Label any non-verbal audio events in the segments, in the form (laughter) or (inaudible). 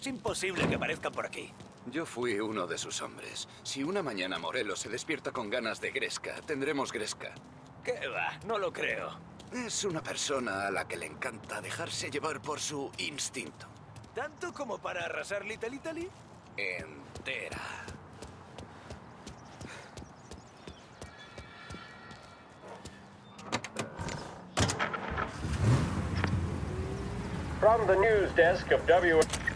Es imposible que parezcan por aquí. Yo fui uno de sus hombres. Si una mañana Morelos se despierta con ganas de Gresca, tendremos Gresca. ¿Qué va? No lo creo. Es una persona a la que le encanta dejarse llevar por su instinto. ¿Tanto como para arrasar Little Italy? Entera. From the news desk of W.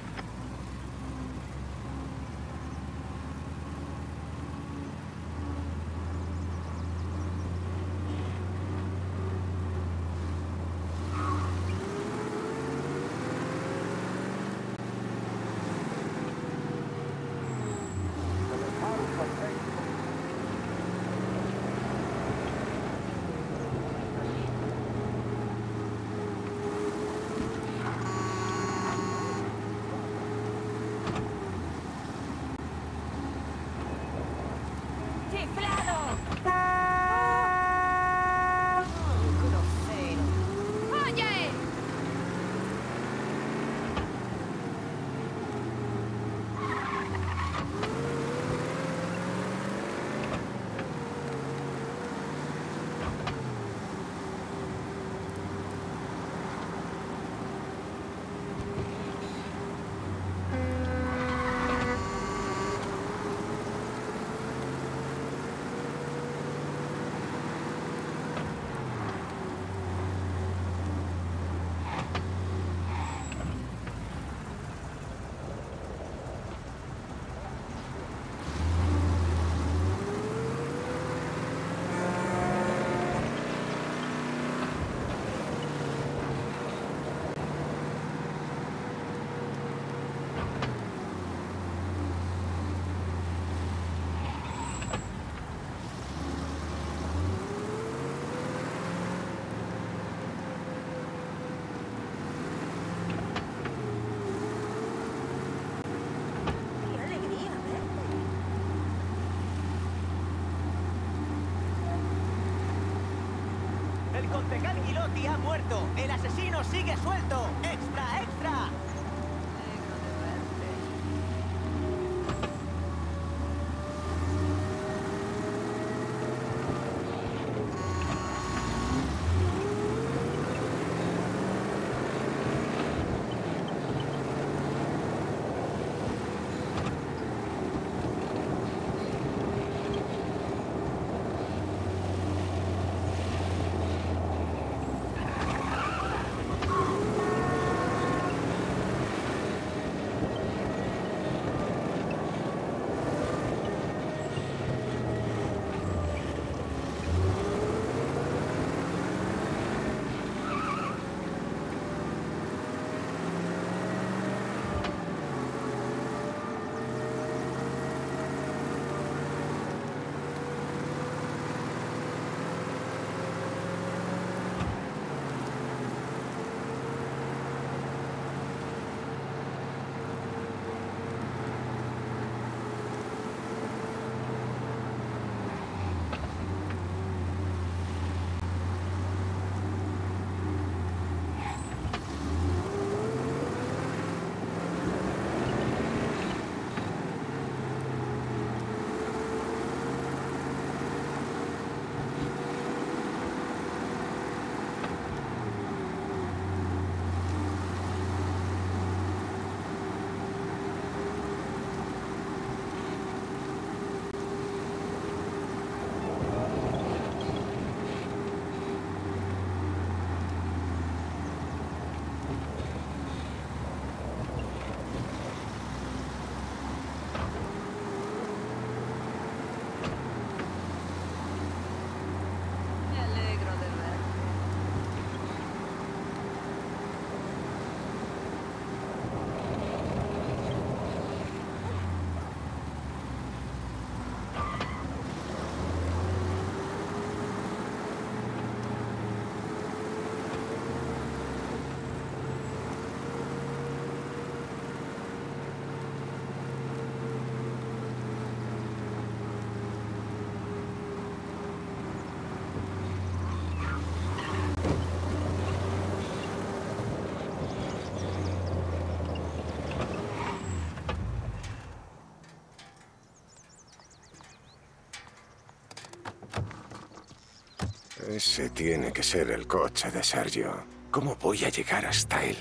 Ese tiene que ser el coche de Sergio. ¿Cómo voy a llegar hasta él?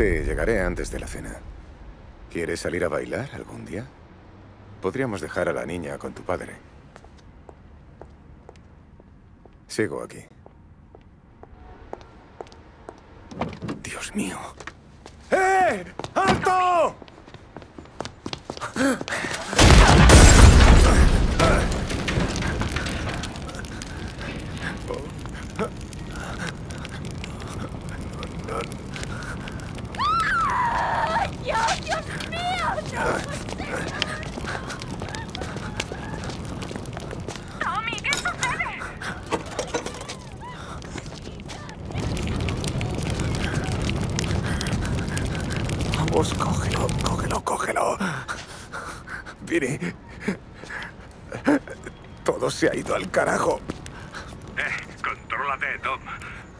Sí, llegaré antes de la cena. ¿Quieres salir a bailar algún día? Podríamos dejar a la niña con tu padre. Sigo aquí. Dios mío. ¡Eh! ¡Alto! ¡Dios, Dios mío! ¡Tommy, qué sucede! Vamos, cógelo, cógelo, cógelo. Vini. Todo se ha ido al carajo. Eh, contrólate, Tom.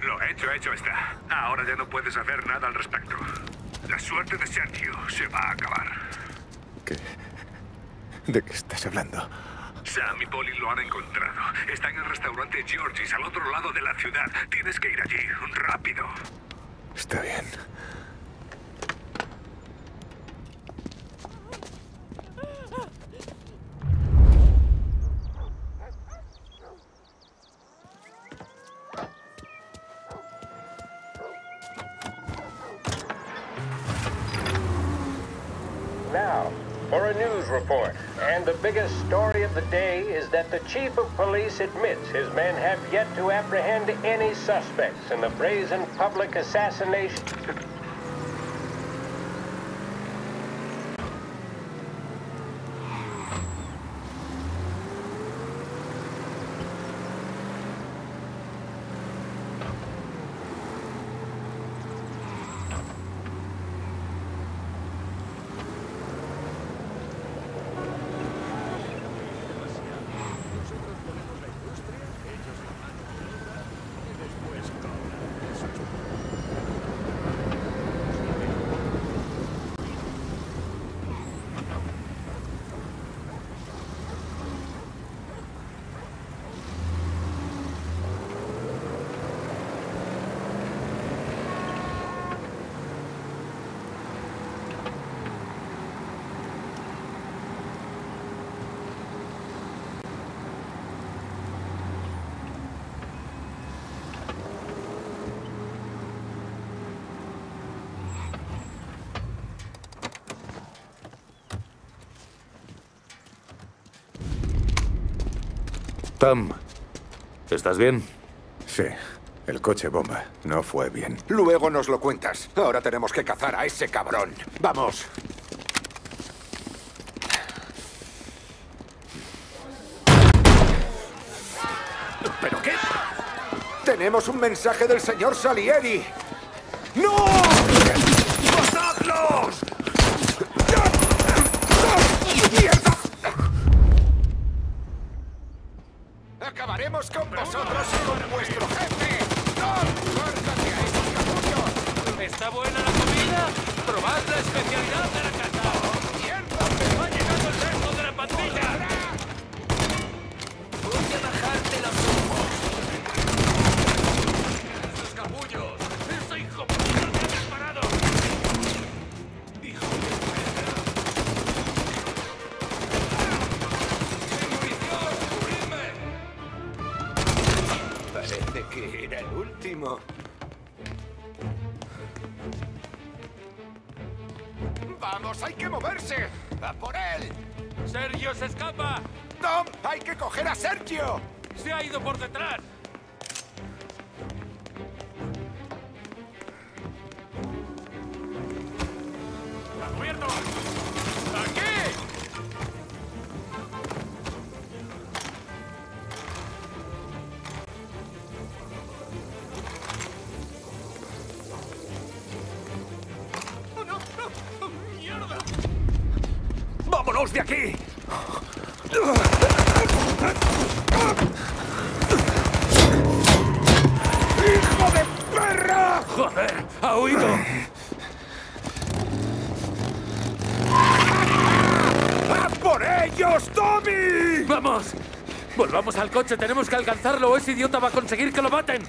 Lo hecho, hecho está. Ahora ya no puedes hacer nada al respecto. La suerte de Sergio se va a acabar. ¿Qué? ¿De qué estás hablando? Sam y Polly lo han encontrado. Está en el restaurante Georgie's al otro lado de la ciudad. Tienes que ir allí, rápido. Está bien. The day is that the chief of police admits his men have yet to apprehend any suspects in the brazen public assassination. Tom, ¿estás bien? Sí, el coche bomba. No fue bien. Luego nos lo cuentas. Ahora tenemos que cazar a ese cabrón. ¡Vamos! ¿Pero qué? Tenemos un mensaje del señor Salieri. ¡No! ¡Vámonos de aquí! ¡Hijo de perra! ¡Joder! ¡Ha huido! ¡A por ellos, Tommy! ¡Vamos! Volvamos al coche, tenemos que alcanzarlo o ese idiota va a conseguir que lo maten.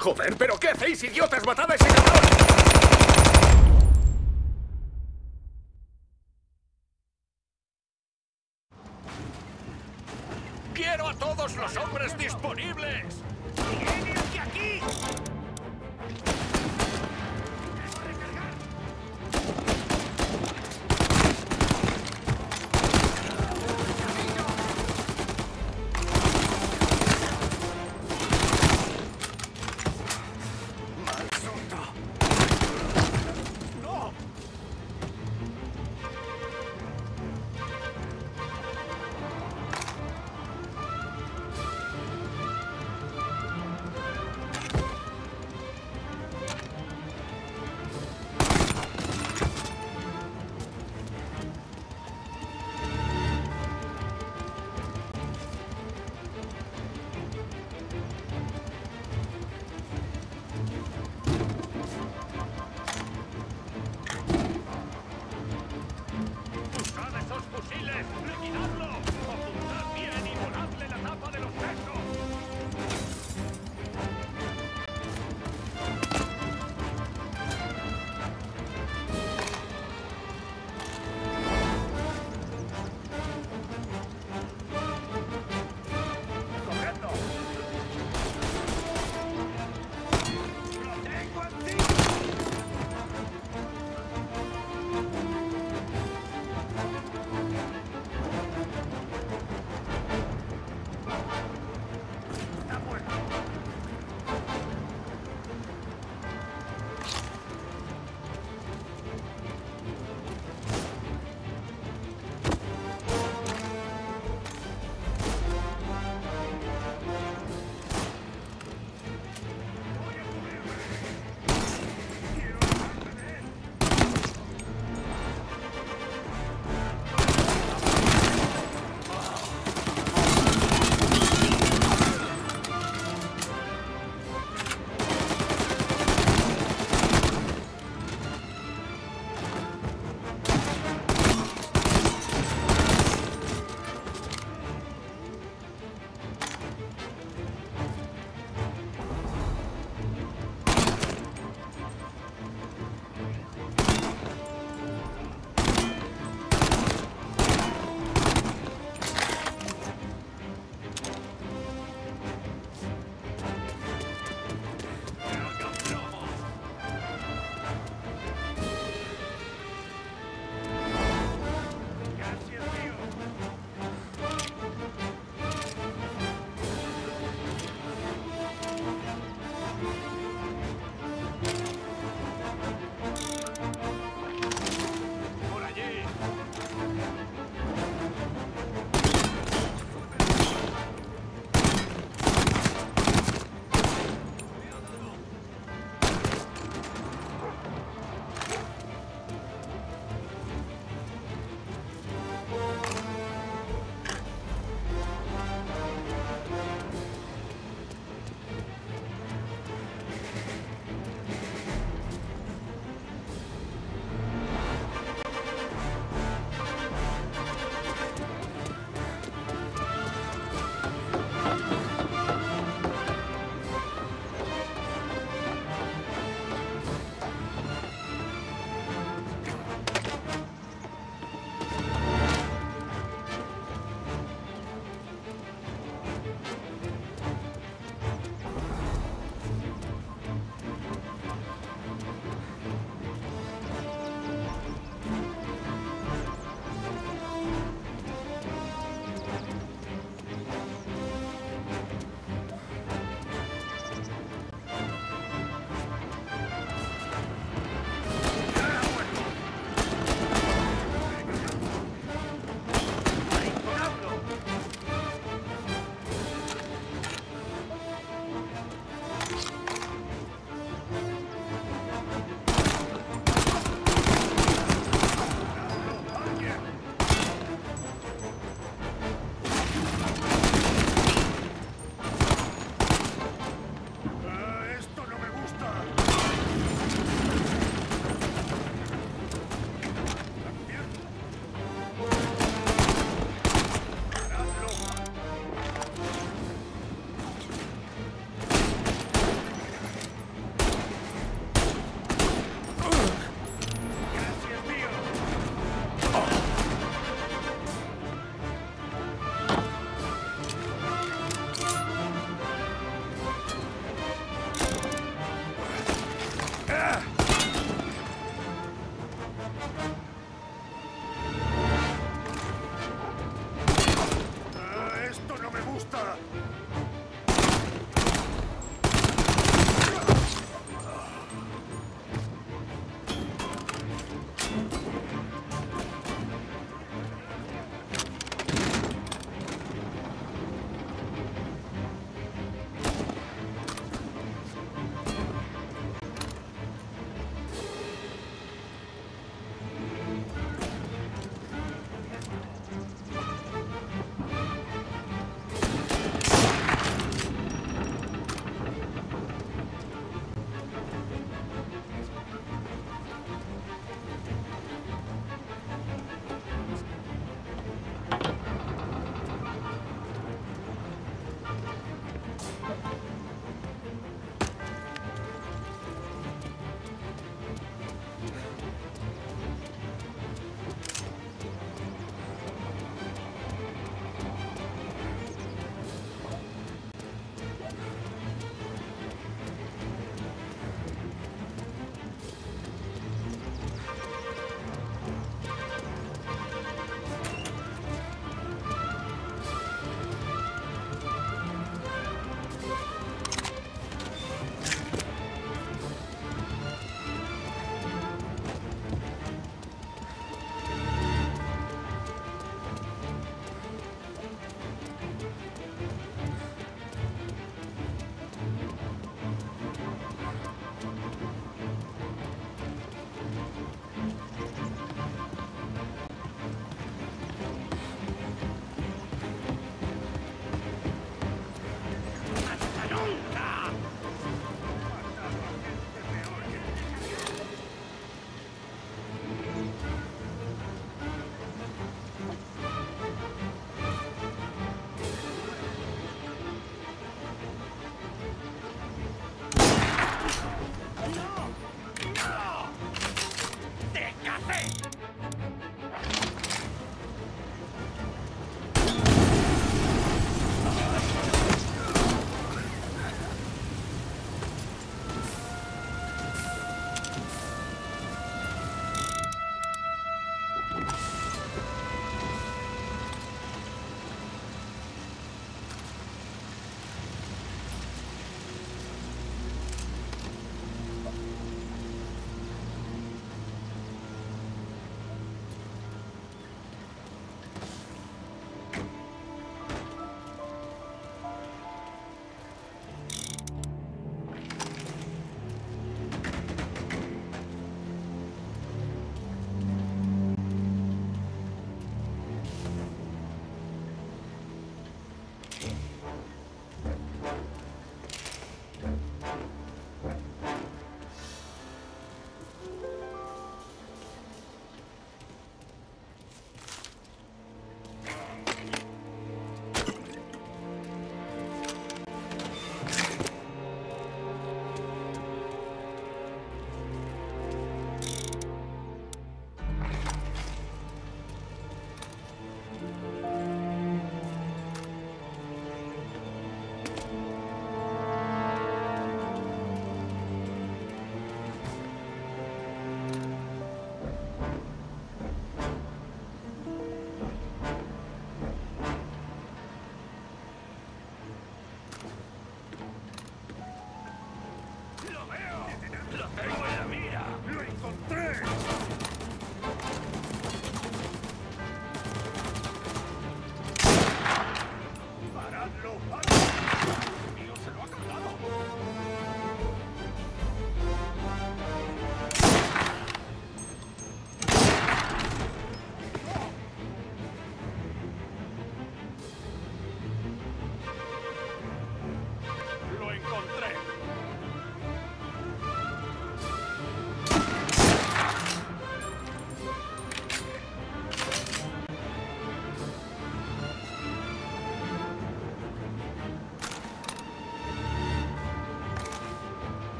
Joder, ¿pero qué hacéis, idiotas? ¡Matad a ese cabrón! ¡Quiero a todos los hombres disponibles!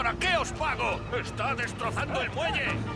¿Para qué os pago? ¡Está destrozando el muelle!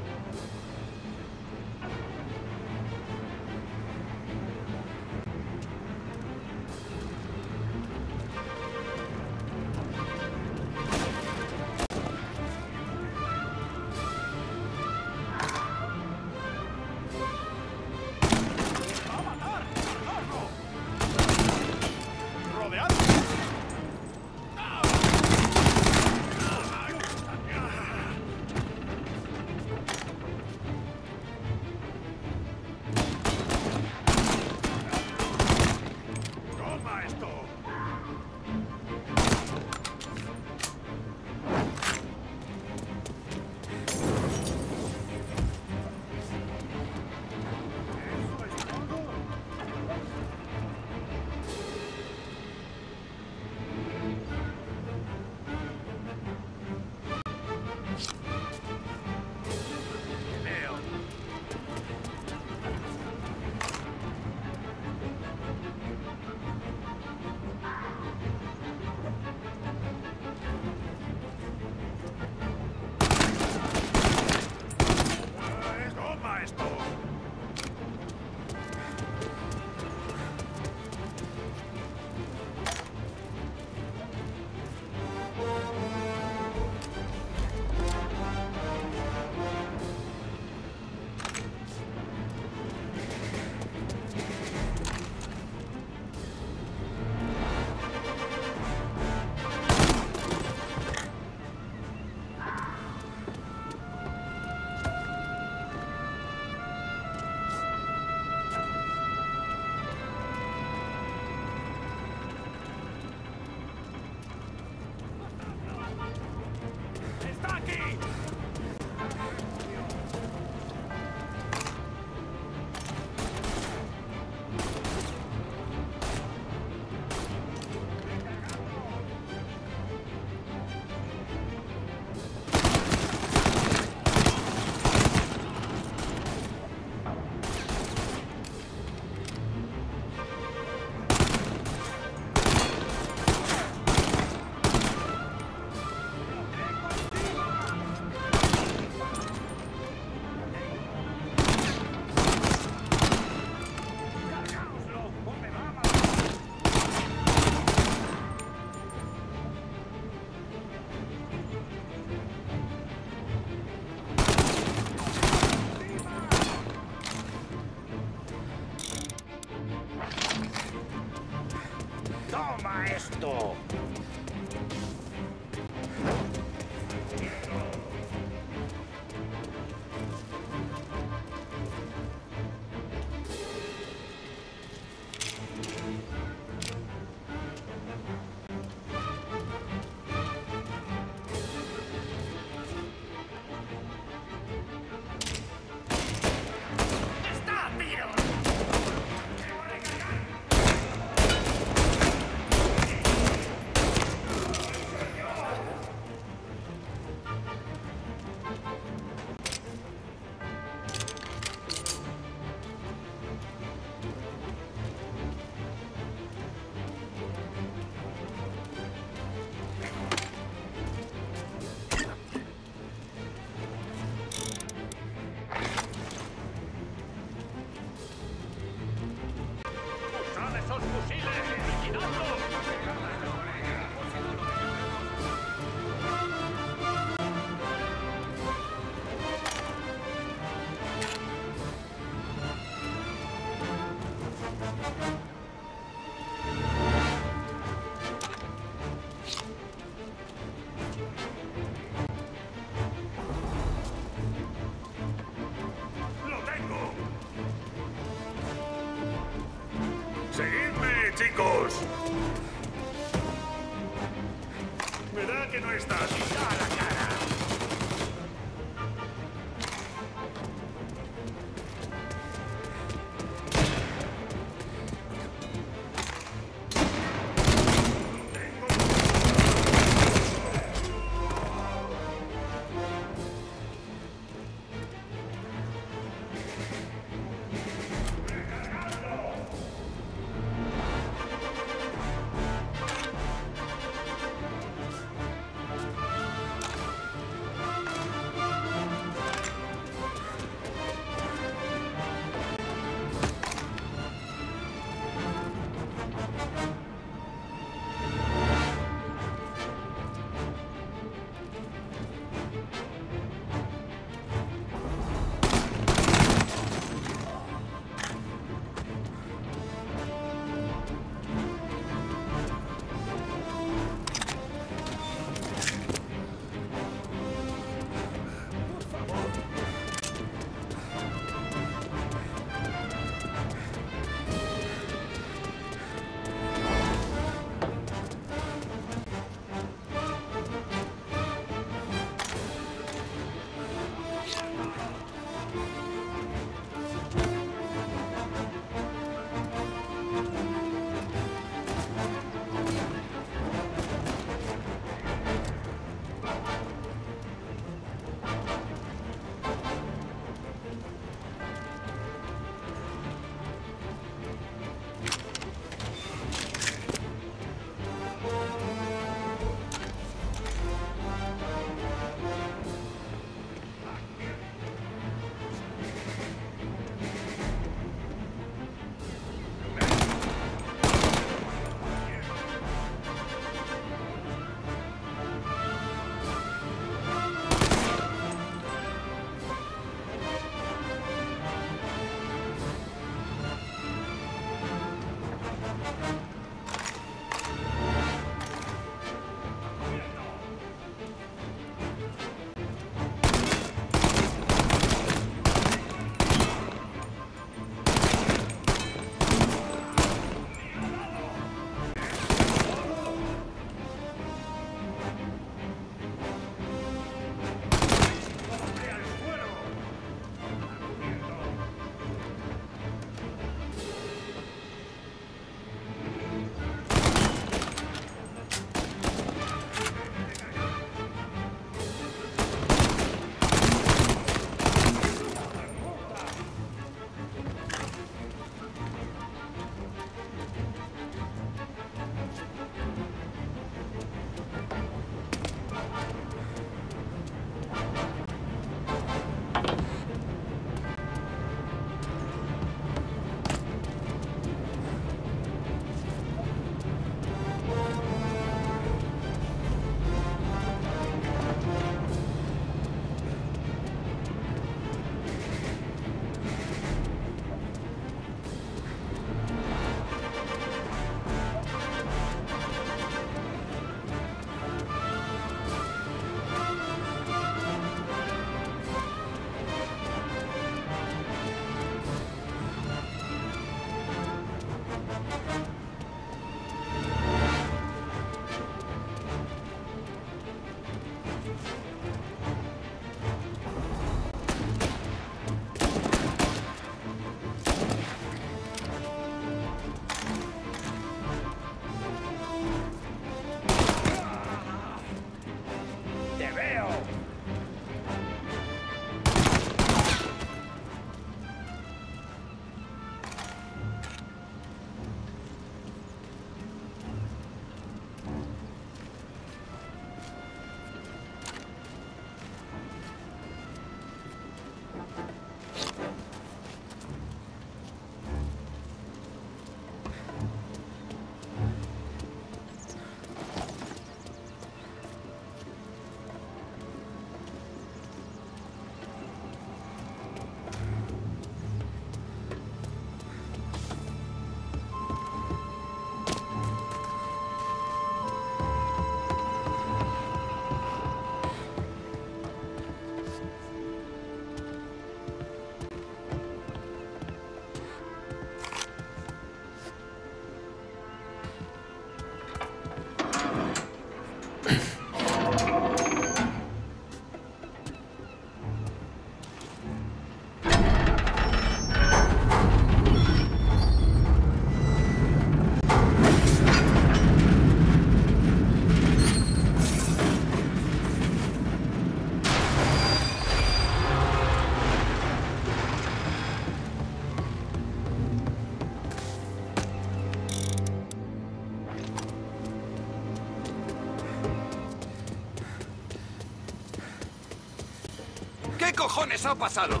Cojones ha pasado?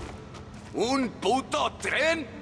¿Un puto tren?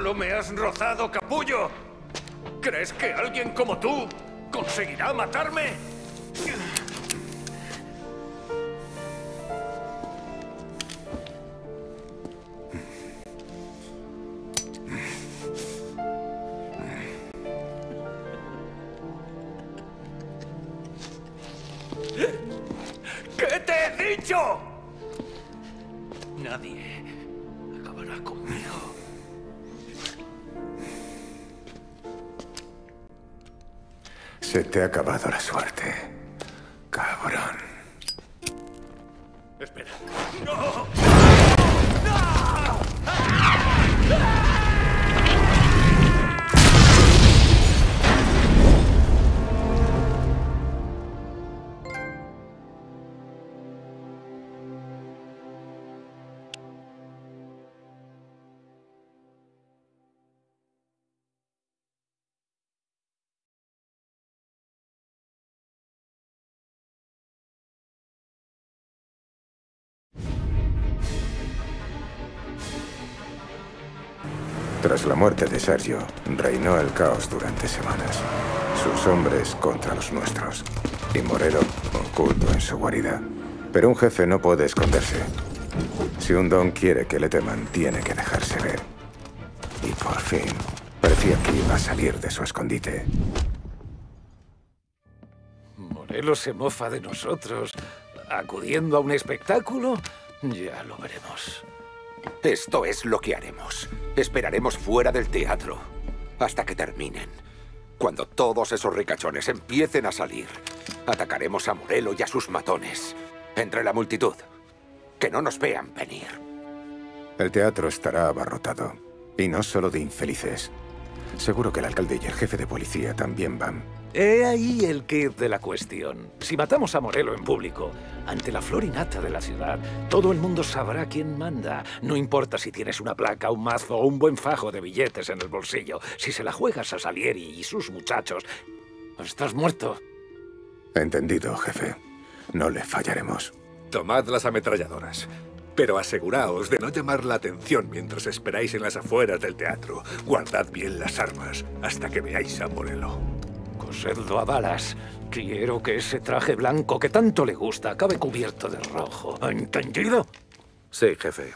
¡Solo me has rozado, capullo! ¿Crees que alguien como tú conseguirá matarme? Tras la muerte de Sergio, reinó el caos durante semanas. Sus hombres contra los nuestros. Y Morelo oculto en su guarida. Pero un jefe no puede esconderse. Si un don quiere que le teman, tiene que dejarse ver. Y por fin, parecía que iba a salir de su escondite. Morelo se mofa de nosotros. ¿Acudiendo a un espectáculo? Ya lo veremos. Esto es lo que haremos. Esperaremos fuera del teatro hasta que terminen. Cuando todos esos ricachones empiecen a salir, atacaremos a Morelo y a sus matones. Entre la multitud. Que no nos vean venir. El teatro estará abarrotado. Y no solo de infelices. Seguro que el alcalde y el jefe de policía también van. He ahí el kit de la cuestión. Si matamos a Morelo en público, ante la flor y nata de la ciudad, todo el mundo sabrá quién manda. No importa si tienes una placa, un mazo o un buen fajo de billetes en el bolsillo. Si se la juegas a Salieri y sus muchachos, estás muerto. Entendido, jefe. No le fallaremos. Tomad las ametralladoras. Pero aseguraos de no llamar la atención mientras esperáis en las afueras del teatro. Guardad bien las armas hasta que veáis a Morelo. Cosedlo a balas. Quiero que ese traje blanco que tanto le gusta acabe cubierto de rojo. ¿Entendido? Sí, jefe.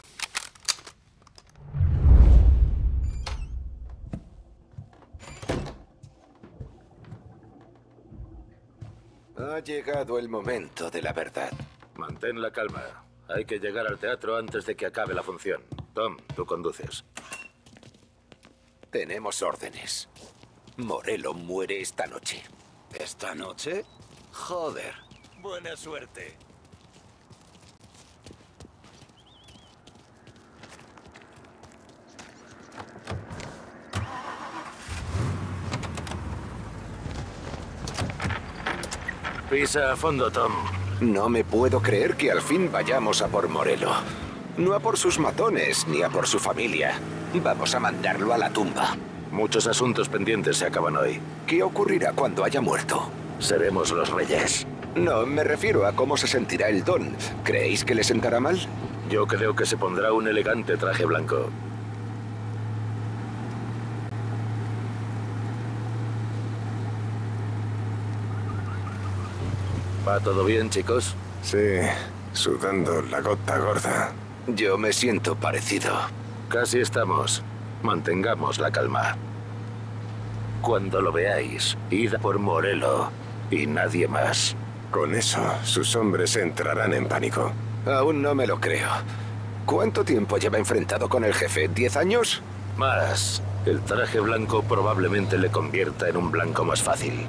Ha llegado el momento de la verdad. Mantén la calma. Hay que llegar al teatro antes de que acabe la función. Tom, tú conduces. Tenemos órdenes. Morelo muere esta noche. ¿Esta noche? Joder. Buena suerte. Pisa a fondo, Tom. No me puedo creer que al fin vayamos a por Morelo. No a por sus matones, ni a por su familia. Vamos a mandarlo a la tumba. Muchos asuntos pendientes se acaban hoy. ¿Qué ocurrirá cuando haya muerto? Seremos los reyes. No, me refiero a cómo se sentirá el don. ¿Creéis que le sentará mal? Yo creo que se pondrá un elegante traje blanco. ¿Va todo bien, chicos? Sí, sudando la gota gorda. Yo me siento parecido. Casi estamos. Mantengamos la calma. Cuando lo veáis, id por Morelo y nadie más. Con eso, sus hombres entrarán en pánico. Aún no me lo creo. ¿Cuánto tiempo lleva enfrentado con el jefe? ¿Diez años? Más. El traje blanco probablemente le convierta en un blanco más fácil.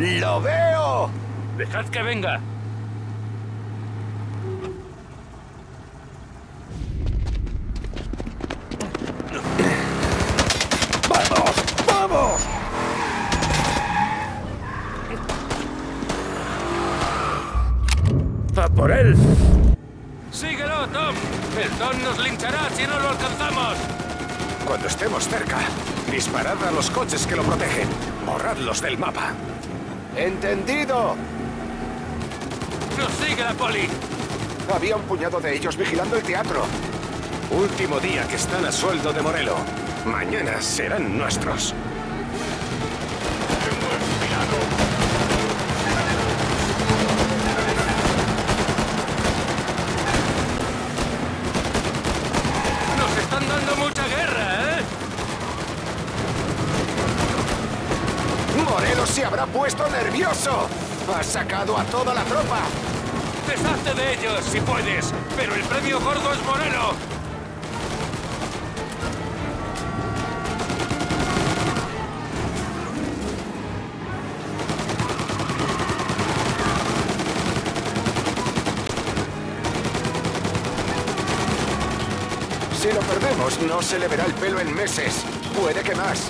¡Lo veo! Dejad que venga. ¡Vamos! ¡Vamos! ¡A por él! ¡Síguelo, Tom! El Tom nos linchará si no lo alcanzamos. Cuando estemos cerca, disparad a los coches que lo protegen. Borradlos del mapa. ¡Entendido! ¡Nos sigue la poli! Había un puñado de ellos vigilando el teatro. Último día que están a sueldo de Morelo. Mañana serán nuestros. ¡Nos están dando mucha guerra, eh! ¡Morelos se habrá puesto nervioso! ¡Ha sacado a toda la tropa! ¡Deshazte de ellos, si puedes! ¡Pero el premio gordo es Moreno! Si lo perdemos, no se le verá el pelo en meses. Puede que más.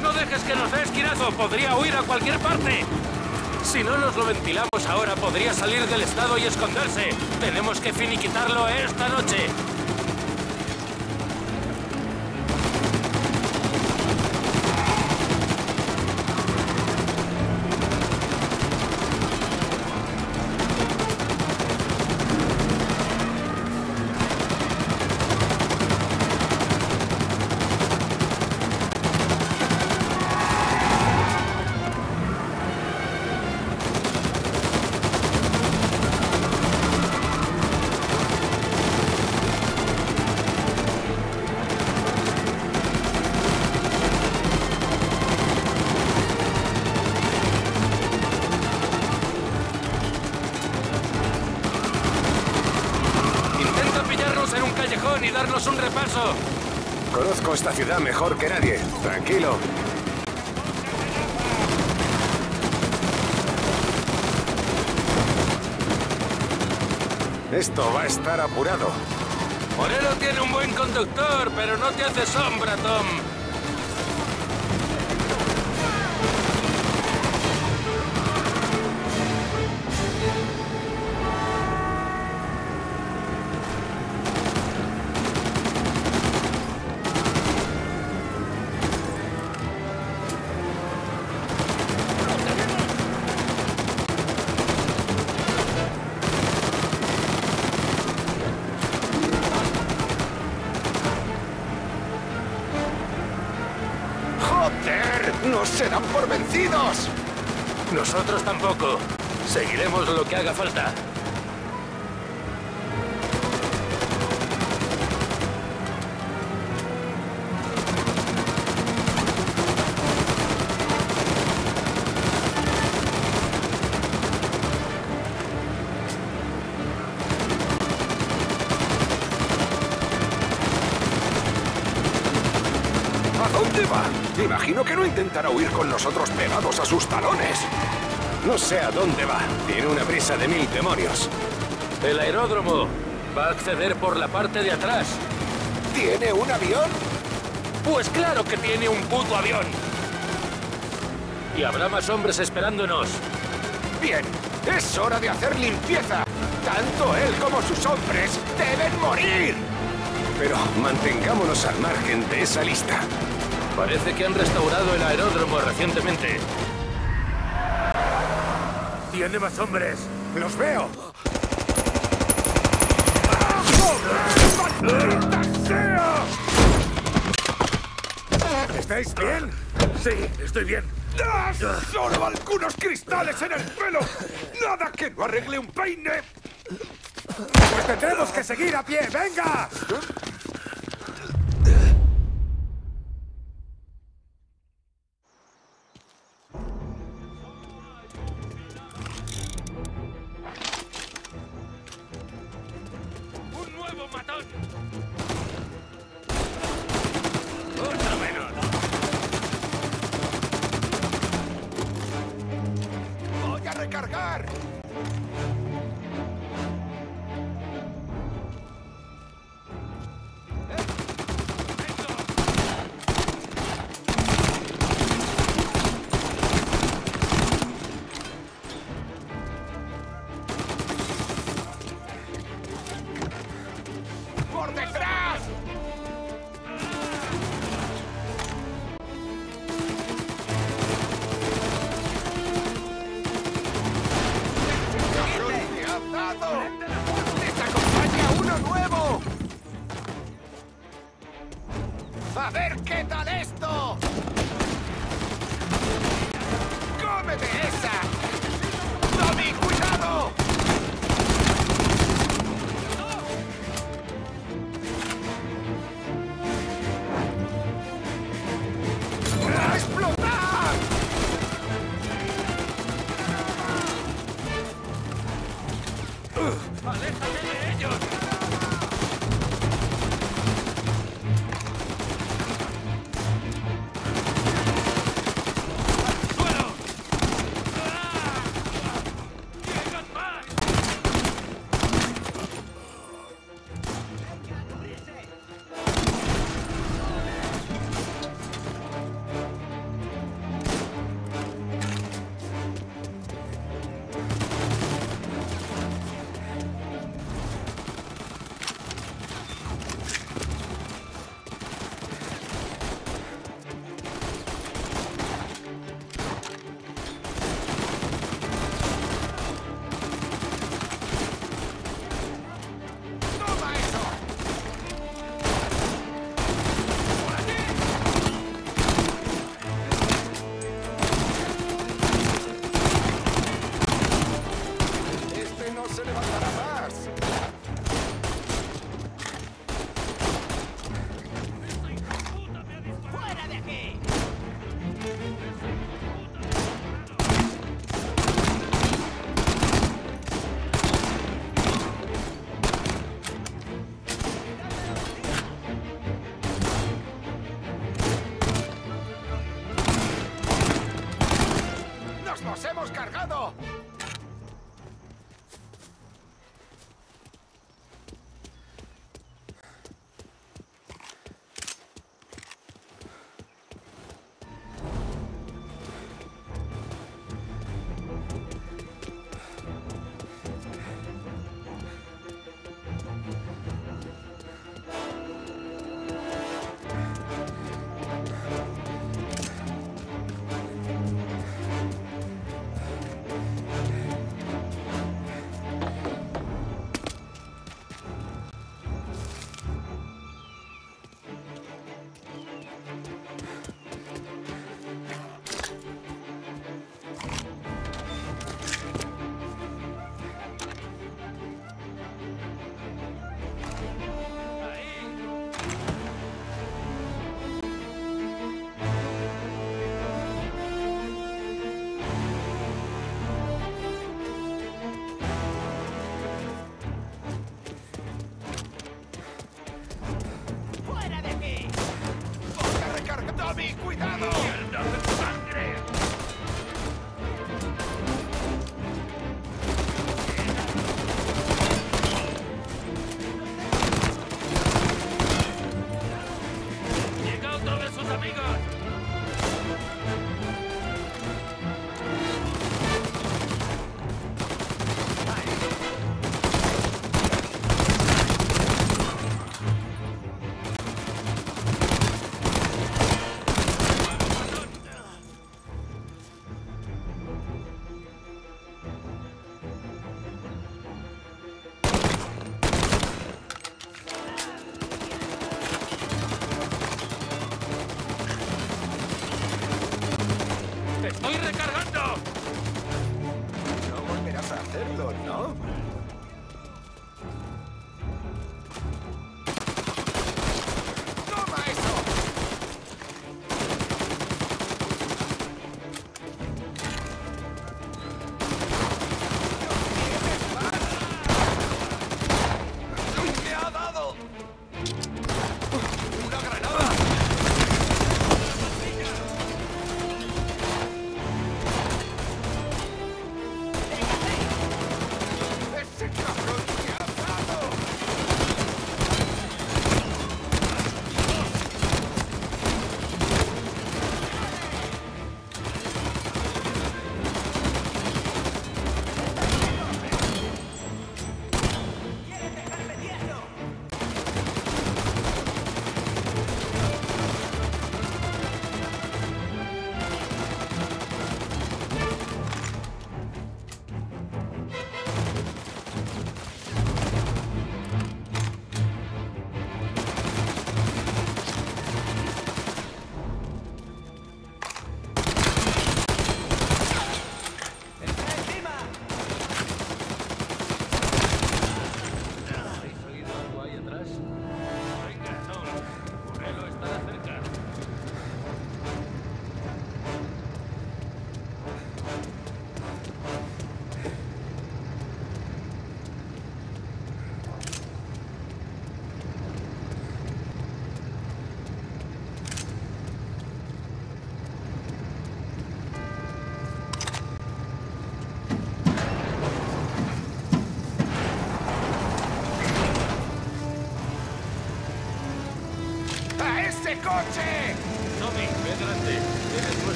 ¡No dejes que nos dé esquinazo! ¡Podría huir a cualquier parte! Si no nos lo ventilamos ahora, podría salir del estado y esconderse. Tenemos que finiquitarlo esta noche. Mejor Nosotros tampoco. Seguiremos lo que haga falta. Sé a dónde va. Tiene una prisa de mil demonios. El aeródromo. Va a acceder por la parte de atrás. ¿Tiene un avión? Pues claro que tiene un puto avión. Y habrá más hombres esperándonos. Bien, es hora de hacer limpieza. Tanto él como sus hombres deben morir. Pero mantengámonos al margen de esa lista. Parece que han restaurado el aeródromo recientemente. Tiene más hombres. ¡Los veo! ¿Estáis bien? Sí, estoy bien. ¡Ah! ¡Solo algunos cristales en el pelo! ¡Nada que no arregle un peine! Pues tendremos que seguir a pie. ¡Venga!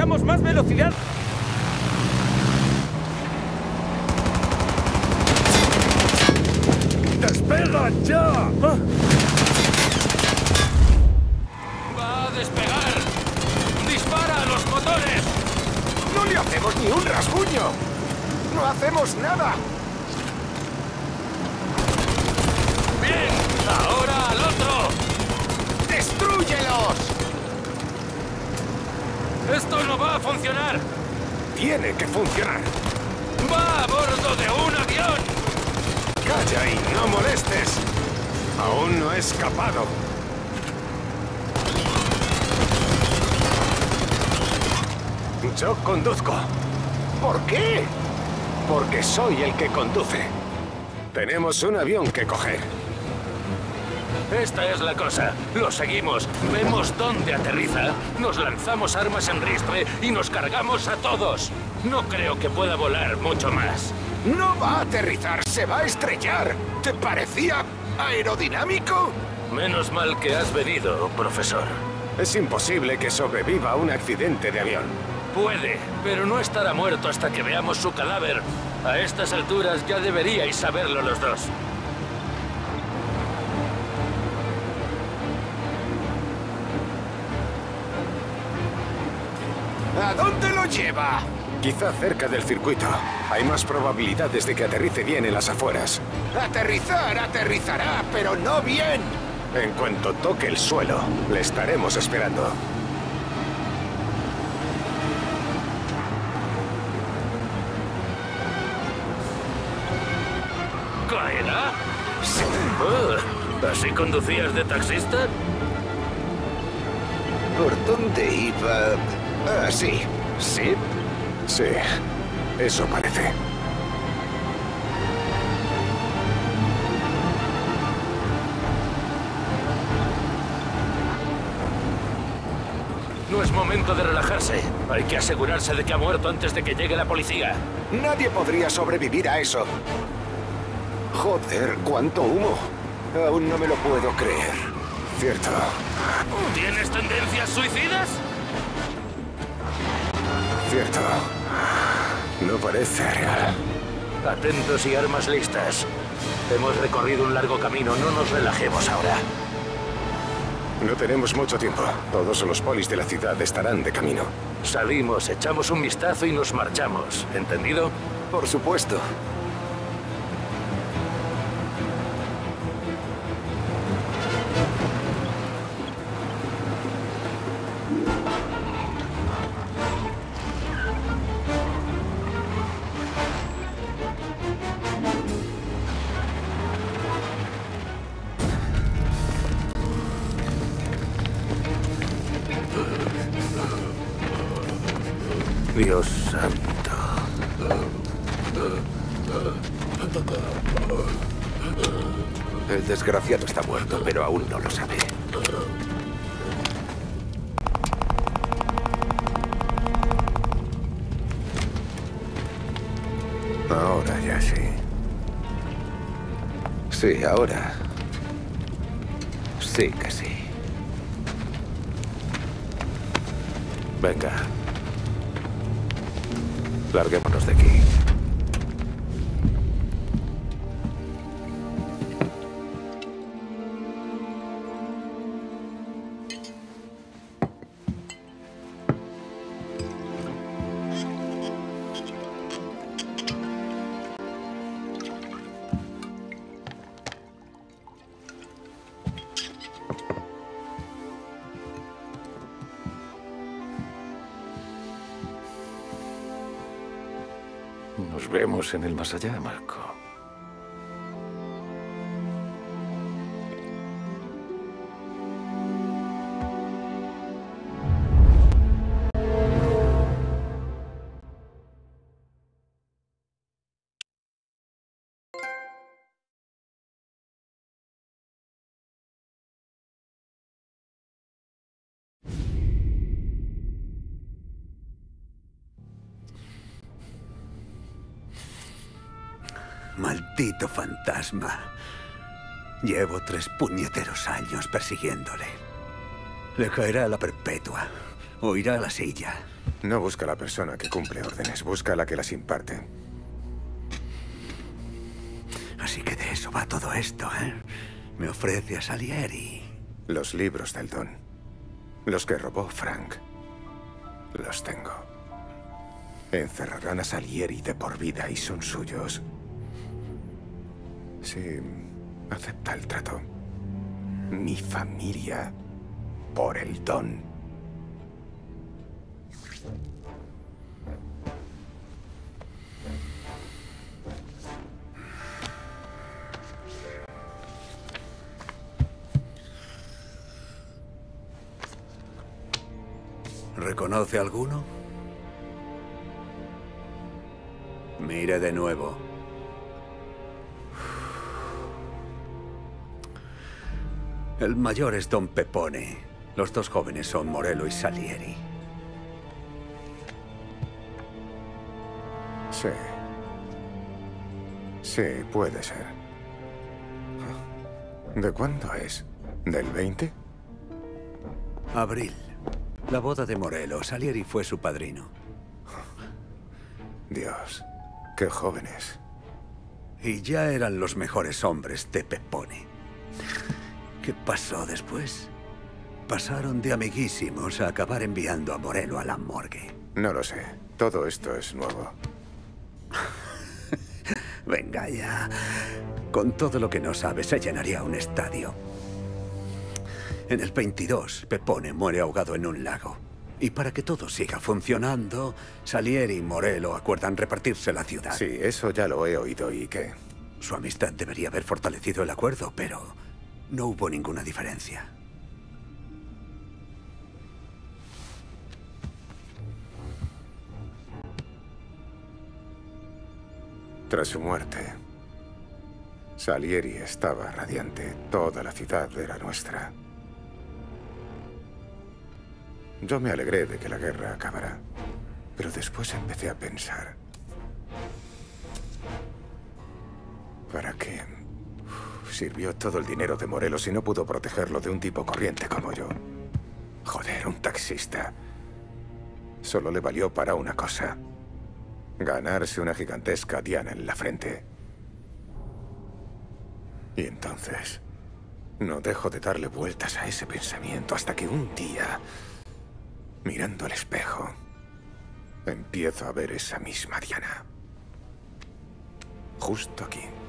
Necesitamos más velocidad. ¡Despega ya! ¡Va a despegar! ¡Dispara a los motores! ¡No le hacemos ni un rasguño! ¡No hacemos nada! ¡Bien! ¡Ahora al otro! ¡Destrúyelos! ¡Esto no va a funcionar! Tiene que funcionar. ¡Va a bordo de un avión! Calla y no molestes. Aún no he escapado. Yo conduzco. ¿Por qué? Porque soy el que conduce. Tenemos un avión que coger. Esta es la cosa. Lo seguimos, vemos dónde aterriza, nos lanzamos armas en ristre y nos cargamos a todos. No creo que pueda volar mucho más. ¡No va a aterrizar! ¡Se va a estrellar! ¿Te parecía aerodinámico? Menos mal que has venido, profesor. Es imposible que sobreviva a un accidente de avión. Puede, pero no estará muerto hasta que veamos su cadáver. A estas alturas ya deberíais saberlo los dos. Lleva? Quizá cerca del circuito. Hay más probabilidades de que aterrice bien en las afueras. Aterrizar, aterrizará, pero no bien. En cuanto toque el suelo, le estaremos esperando. ¿Caerá? Ah, ¿Así conducías de taxista? ¿Por dónde iba? Ah, sí. ¿Sí? Sí, eso parece. No es momento de relajarse. Hay que asegurarse de que ha muerto antes de que llegue la policía. Nadie podría sobrevivir a eso. Joder, cuánto humo. Aún no me lo puedo creer. Cierto. ¿Tienes tendencias suicidas? Cierto. No parece real. Atentos y armas listas. Hemos recorrido un largo camino, no nos relajemos ahora. No tenemos mucho tiempo. Todos los polis de la ciudad estarán de camino. Salimos, echamos un vistazo y nos marchamos. ¿Entendido? Por supuesto. Vemos en el más allá, Marco. Fantasma. Llevo tres puñeteros años persiguiéndole. Le caerá la perpetua. O irá a la silla. No busca a la persona que cumple órdenes, busca a la que las imparte. Así que de eso va todo esto, ¿eh? Me ofrece a Salieri. Los libros del don. Los que robó Frank. Los tengo. Encerrarán a Salieri de por vida y son suyos. Sí, acepta el trato. Mi familia por el don. ¿Reconoce alguno? Mire de nuevo. El mayor es Don Pepone. Los dos jóvenes son Morello y Salieri. Sí. Sí, puede ser. ¿De cuándo es? ¿Del 20? Abril. La boda de Morello. Salieri fue su padrino. Dios, qué jóvenes. Y ya eran los mejores hombres de Pepone. ¿Qué pasó después? Pasaron de amiguísimos a acabar enviando a Morello a la morgue. No lo sé. Todo esto es nuevo. (laughs) Venga ya. Con todo lo que no sabe, se llenaría un estadio. En el 22, Pepone muere ahogado en un lago. Y para que todo siga funcionando, Salieri y Morello acuerdan repartirse la ciudad. Sí, eso ya lo he oído. ¿Y qué? Su amistad debería haber fortalecido el acuerdo, pero no hubo ninguna diferencia. Tras su muerte, Salieri estaba radiante. Toda la ciudad era nuestra. Yo me alegré de que la guerra acabara, pero después empecé a pensar. ¿Para qué sirvió todo el dinero de Morelos y no pudo protegerlo de un tipo corriente como yo? Joder, un taxista. Solo le valió para una cosa. Ganarse una gigantesca diana en la frente. Y entonces, no dejo de darle vueltas a ese pensamiento hasta que un día, mirando al espejo, empiezo a ver esa misma diana. Justo aquí.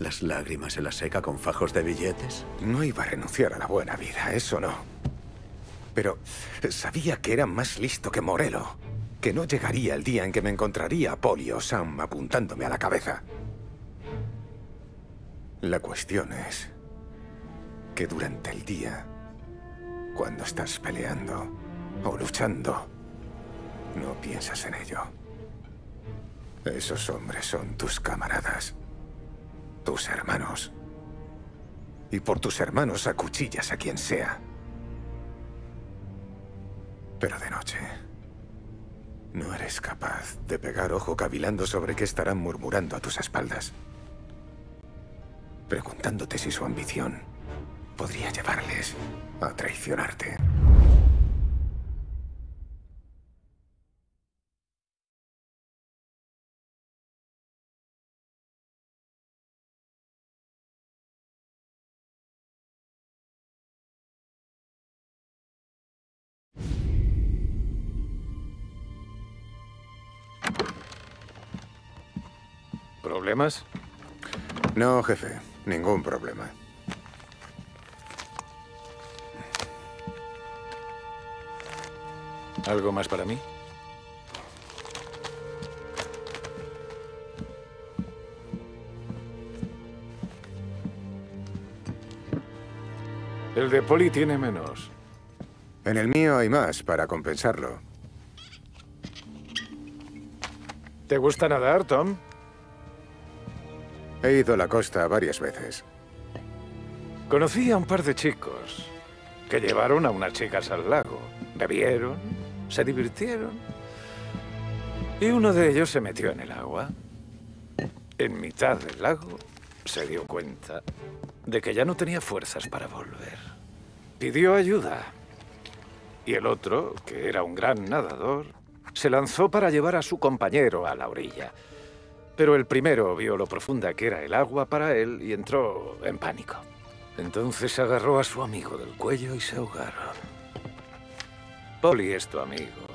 ¿Las lágrimas se las seca con fajos de billetes? No iba a renunciar a la buena vida, eso no. Pero sabía que era más listo que Morelo. Que no llegaría el día en que me encontraría a o Sam apuntándome a la cabeza. La cuestión es que durante el día, cuando estás peleando o luchando, no piensas en ello. Esos hombres son tus camaradas, tus hermanos. Y por tus hermanos acuchillas a quien sea. Pero de noche, no eres capaz de pegar ojo cavilando sobre qué estarán murmurando a tus espaldas. Preguntándote si su ambición podría llevarles a traicionarte. ¿Problemas? No, jefe. Ningún problema. ¿Algo más para mí? El de Poli tiene menos. En el mío hay más para compensarlo. ¿Te gusta nadar, Tom? He ido a la costa varias veces. Conocí a un par de chicos que llevaron a unas chicas al lago. Bebieron, se divirtieron. Y uno de ellos se metió en el agua. En mitad del lago se dio cuenta de que ya no tenía fuerzas para volver. Pidió ayuda. Y el otro, que era un gran nadador, se lanzó para llevar a su compañero a la orilla. Pero el primero vio lo profunda que era el agua para él y entró en pánico. Entonces agarró a su amigo del cuello y se ahogaron. Polly es tu amigo.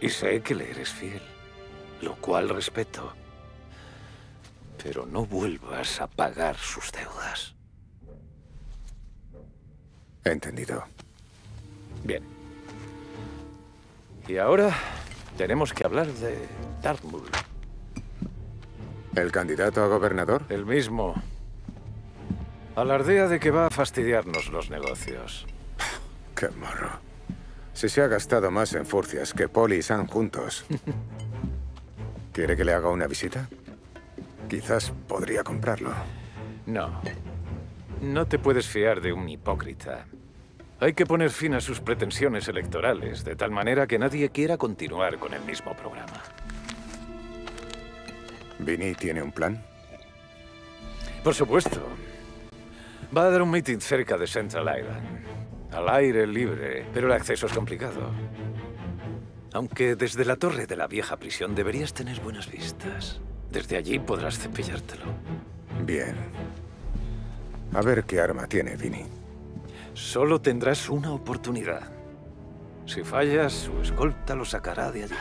Y sé que le eres fiel, lo cual respeto. Pero no vuelvas a pagar sus deudas. Entendido. Bien. Y ahora tenemos que hablar de Dartmoor. ¿El candidato a gobernador? El mismo. Alardea de que va a fastidiarnos los negocios. (laughs) Qué morro. Si se ha gastado más en furcias que Poli y Sam juntos. (laughs) ¿Quiere que le haga una visita? Quizás podría comprarlo. No. No te puedes fiar de un hipócrita. Hay que poner fin a sus pretensiones electorales, de tal manera que nadie quiera continuar con el mismo programa. ¿Vinny tiene un plan? Por supuesto. Va a dar un meeting cerca de Central Island. Al aire libre, pero el acceso es complicado. Aunque desde la torre de la vieja prisión deberías tener buenas vistas. Desde allí podrás cepillártelo. Bien. A ver qué arma tiene Vinny. Solo tendrás una oportunidad. Si fallas, su escolta lo sacará de allí.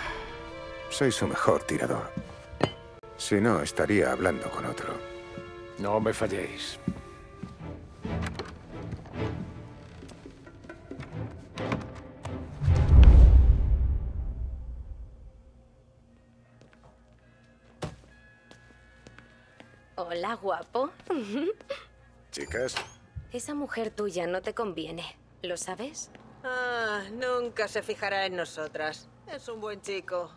Soy su mejor tirador. Si no, estaría hablando con otro. No me falléis. Hola, guapo. (laughs) Chicas, Esa mujer tuya no te conviene, ¿lo sabes? Ah, nunca se fijará en nosotras. Es un buen chico.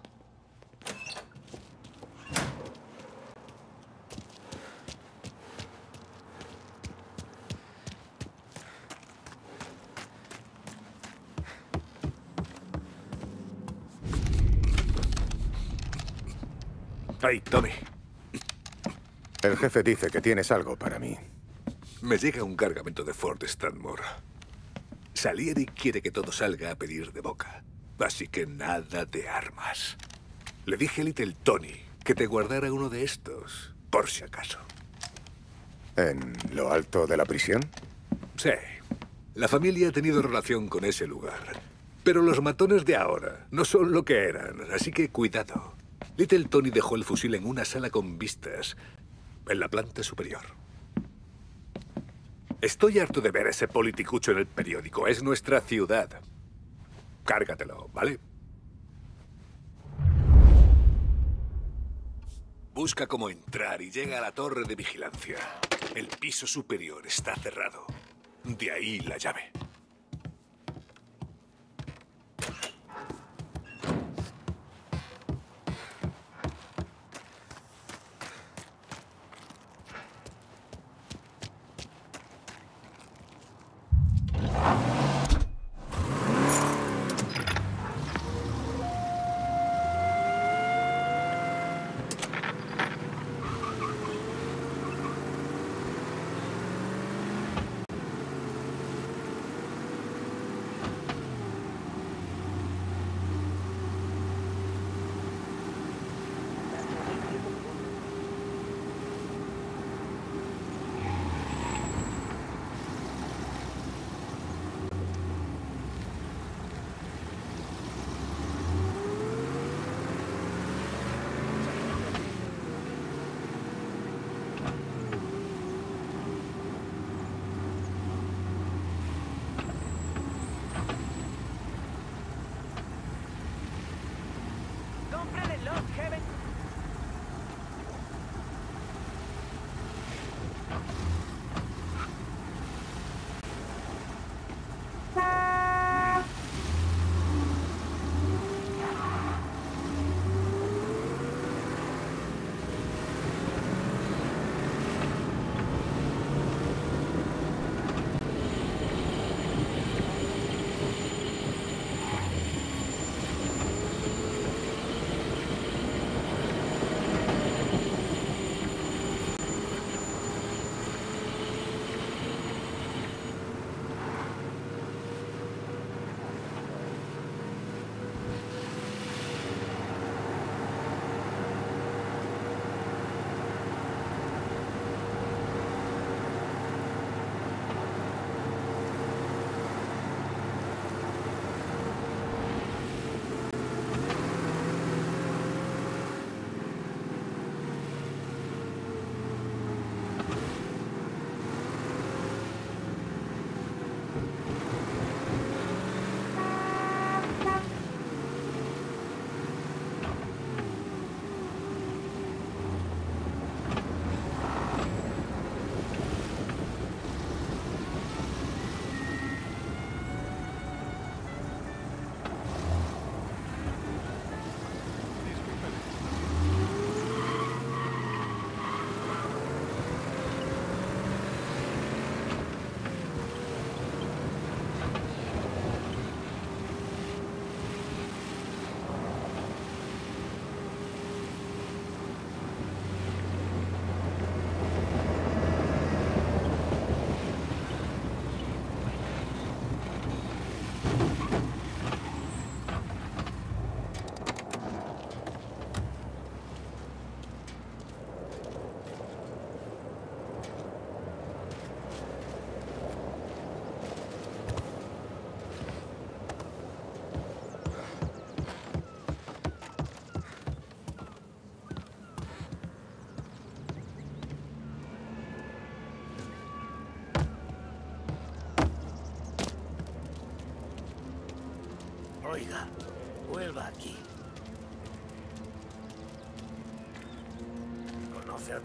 Ay, Tommy. el jefe dice que tienes algo para mí. Me llega un cargamento de Ford Stanmore. Salieri quiere que todo salga a pedir de boca. Así que nada de armas. Le dije a Little Tony que te guardara uno de estos, por si acaso. ¿En lo alto de la prisión? Sí. La familia ha tenido relación con ese lugar. Pero los matones de ahora no son lo que eran, así que cuidado. Little Tony dejó el fusil en una sala con vistas, en la planta superior. Estoy harto de ver ese politicucho en el periódico. Es nuestra ciudad. Cárgatelo, ¿vale? Busca cómo entrar y llega a la torre de vigilancia. El piso superior está cerrado. De ahí la llave.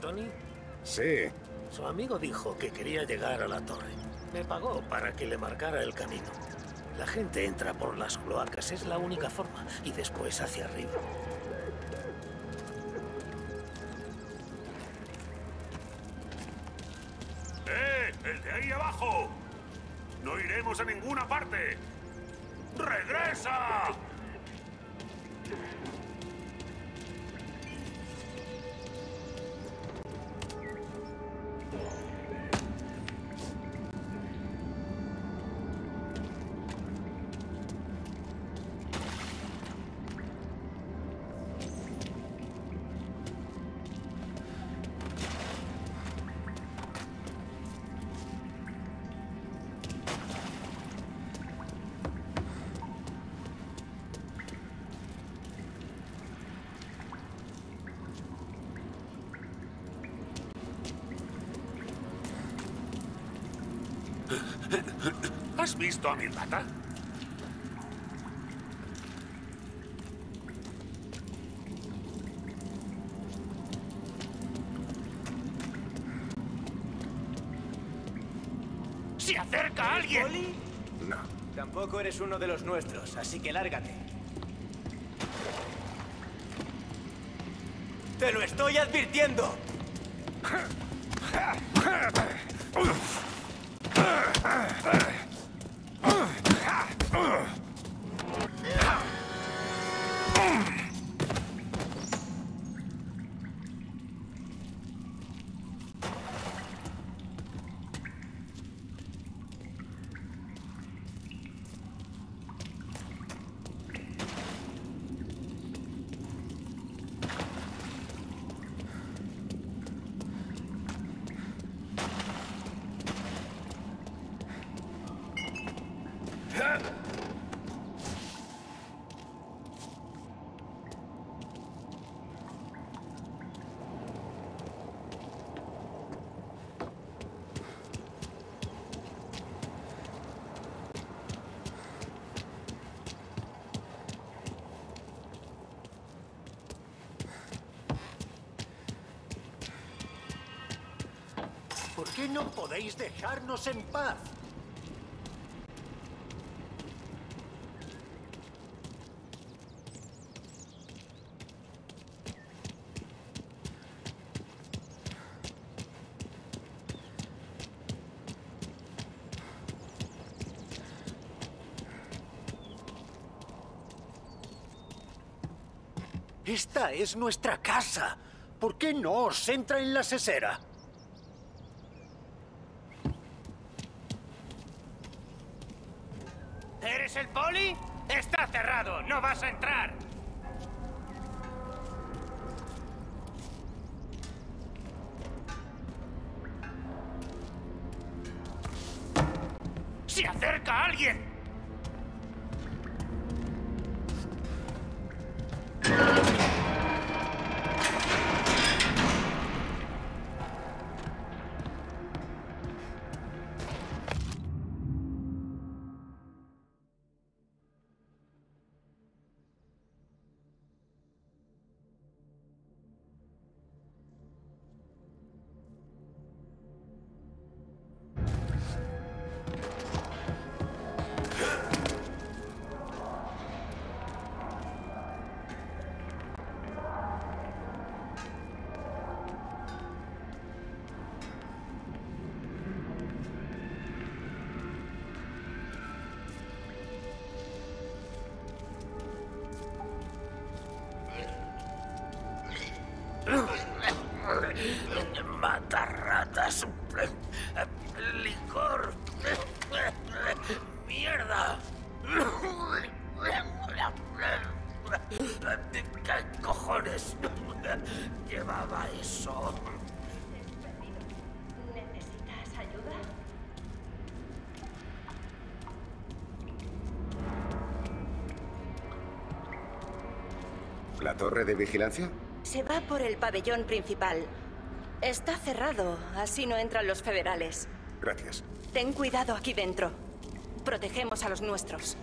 Tony? Sí. Su amigo dijo que quería llegar a la torre. Me pagó para que le marcara el camino. La gente entra por las cloacas, es la única forma, y después hacia arriba. Visto a mi rata? ¡Se acerca alguien! ¿Poli? No. Tampoco eres uno de los nuestros, así que lárgate. ¡Te lo estoy advirtiendo! ¿Por qué no podéis dejarnos en paz? Esta es nuestra casa. ¿Por qué no os entra en la sesera? Torre de vigilancia? Se va por el pabellón principal. Está cerrado, así no entran los federales. Gracias. Ten cuidado aquí dentro. Protegemos a los nuestros.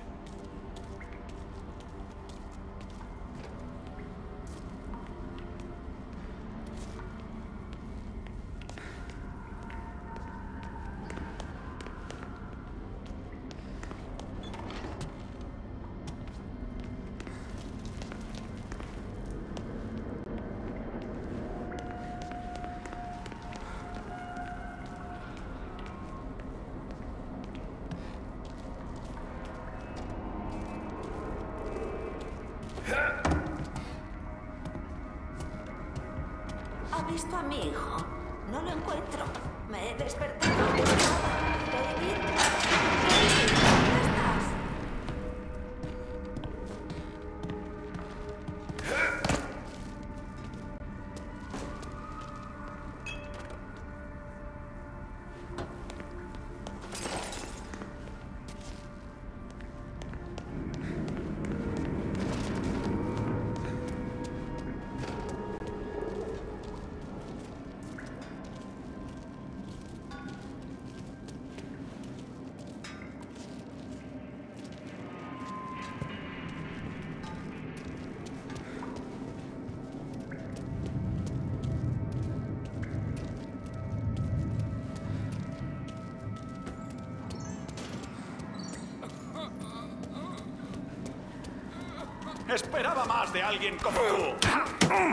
Esperaba más de alguien como tú.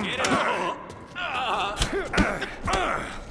¿Quieres? (laughs)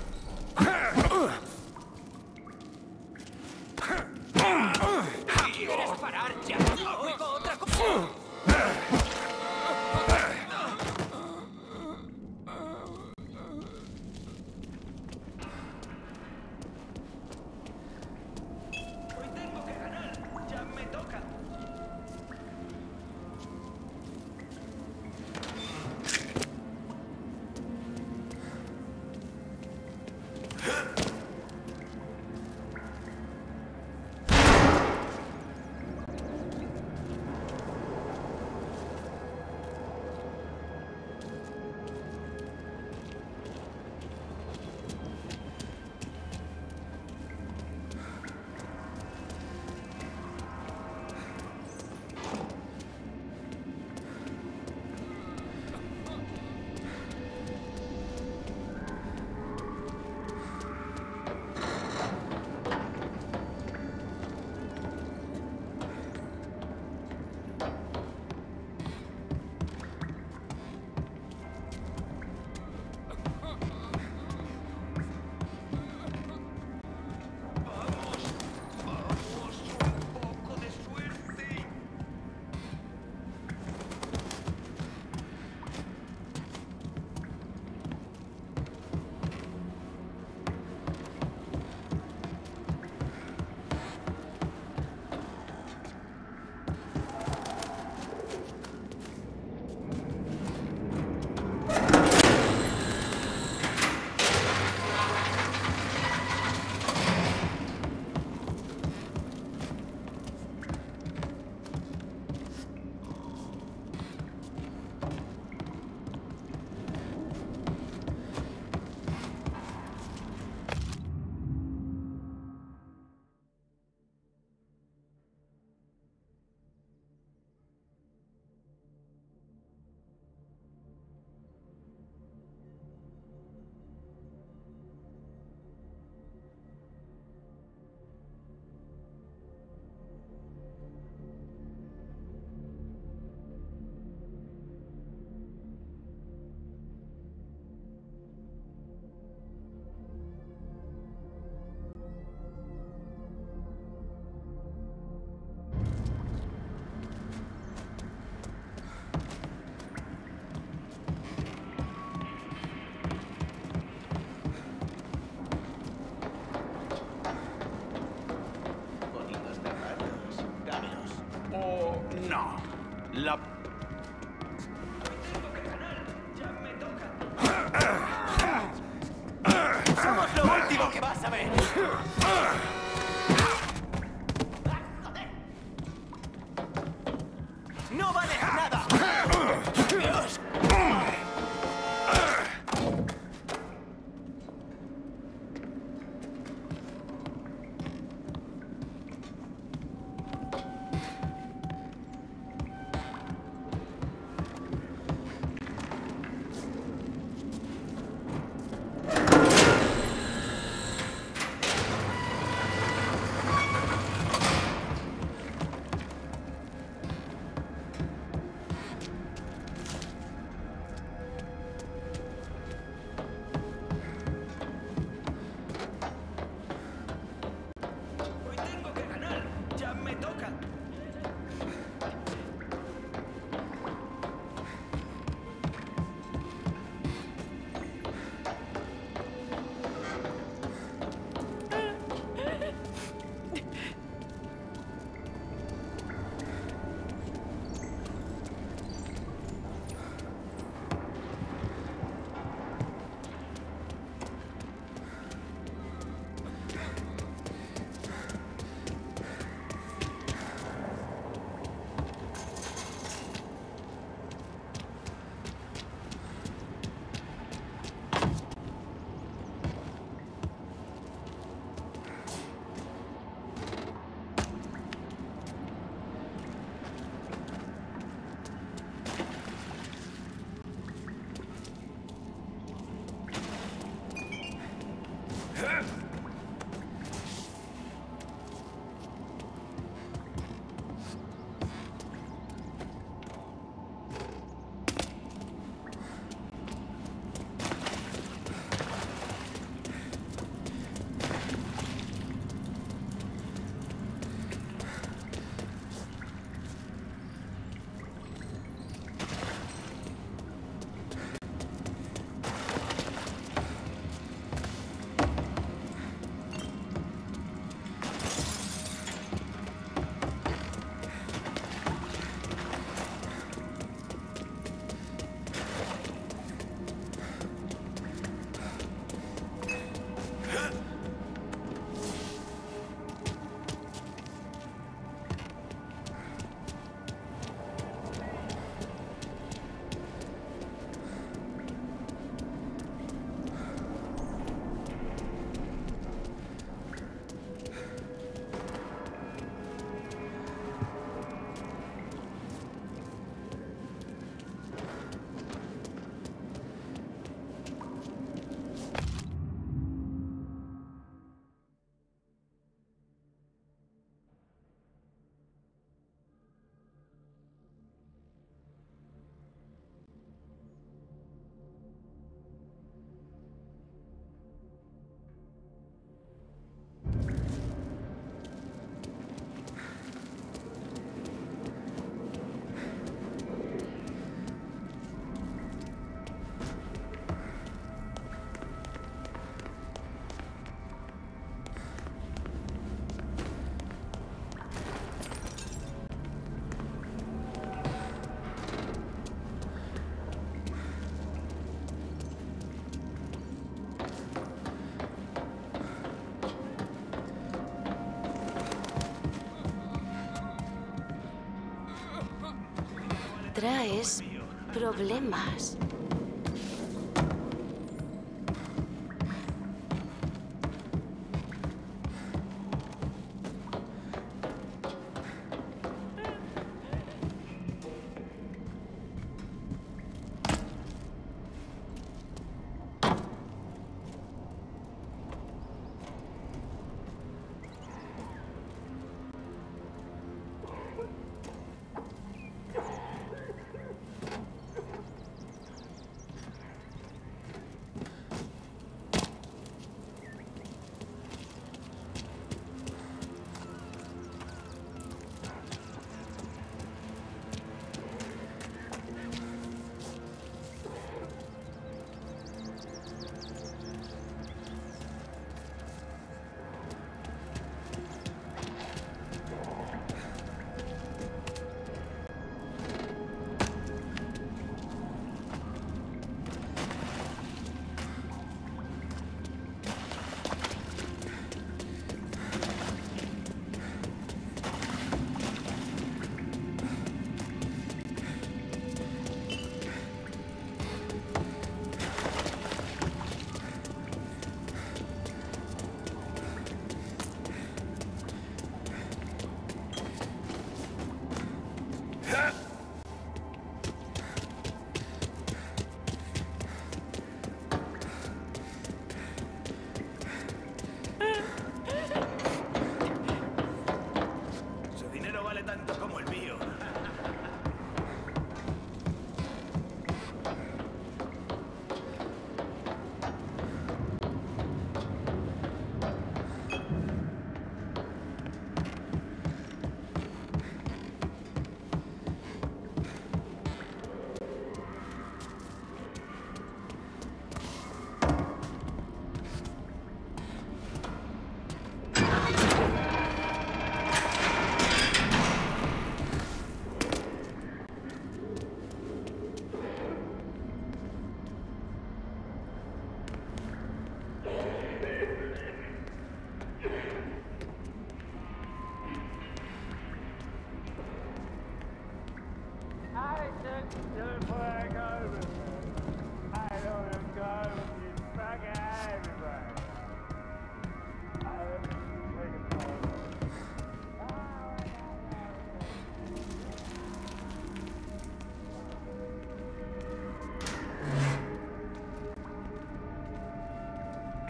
problemas.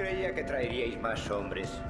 Creía que traeríais más hombres.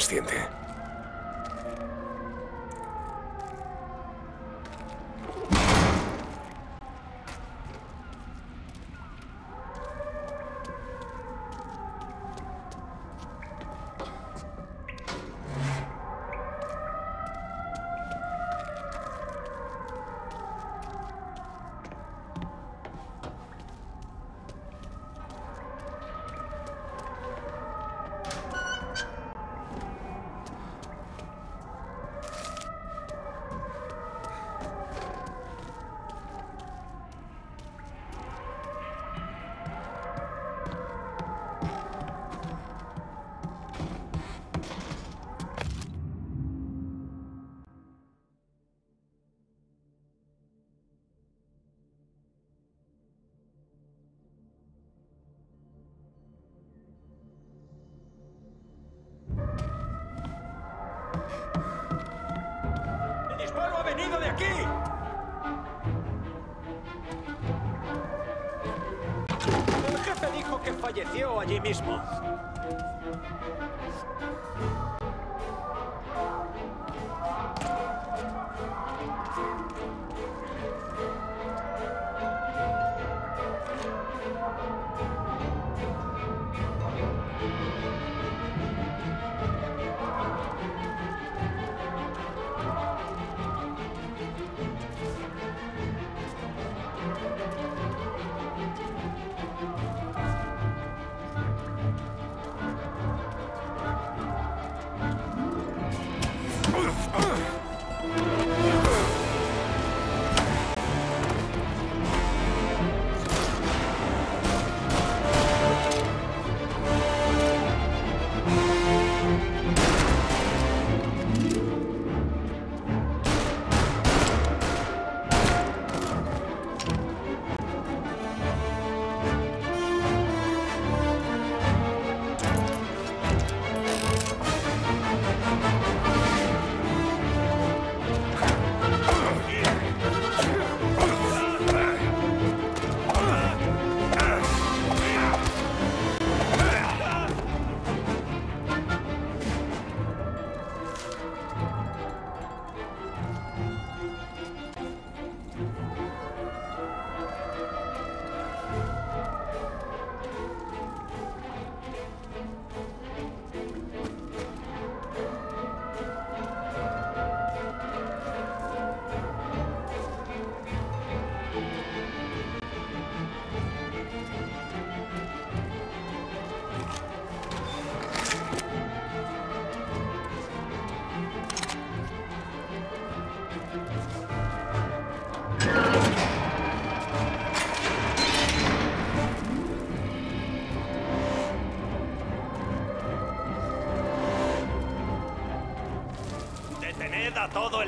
He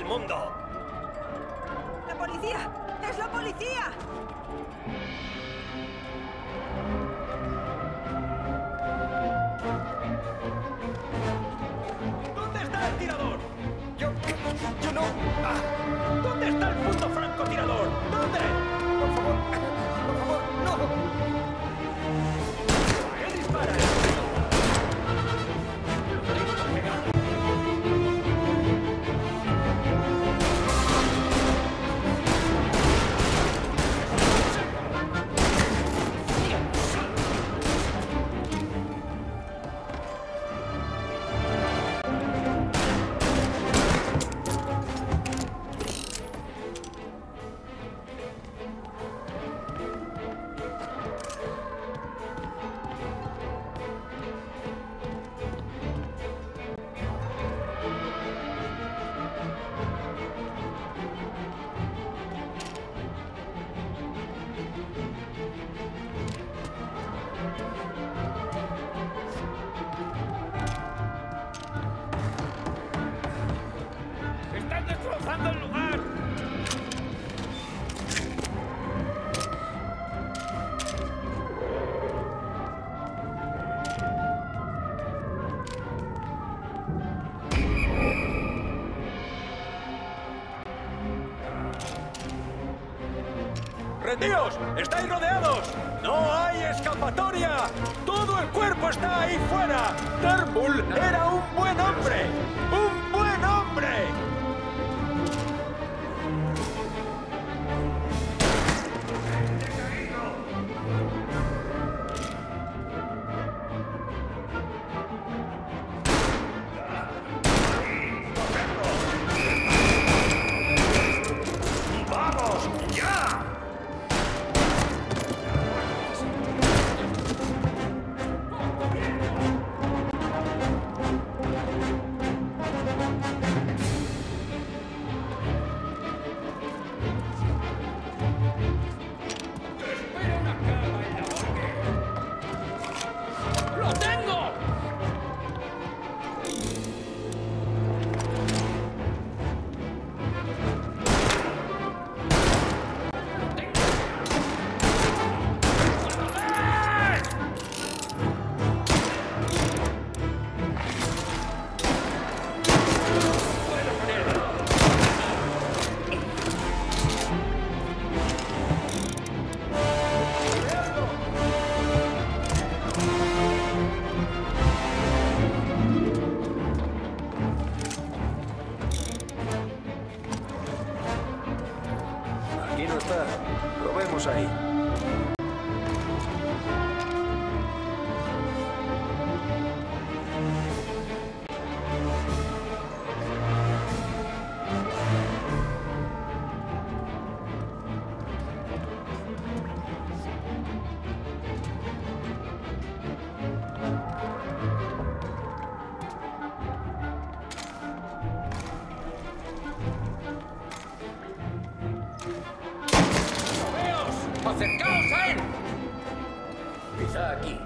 a todo ¡Rendíos! ¡Estáis rodeados! ¡Acercaos a él! Quizá aquí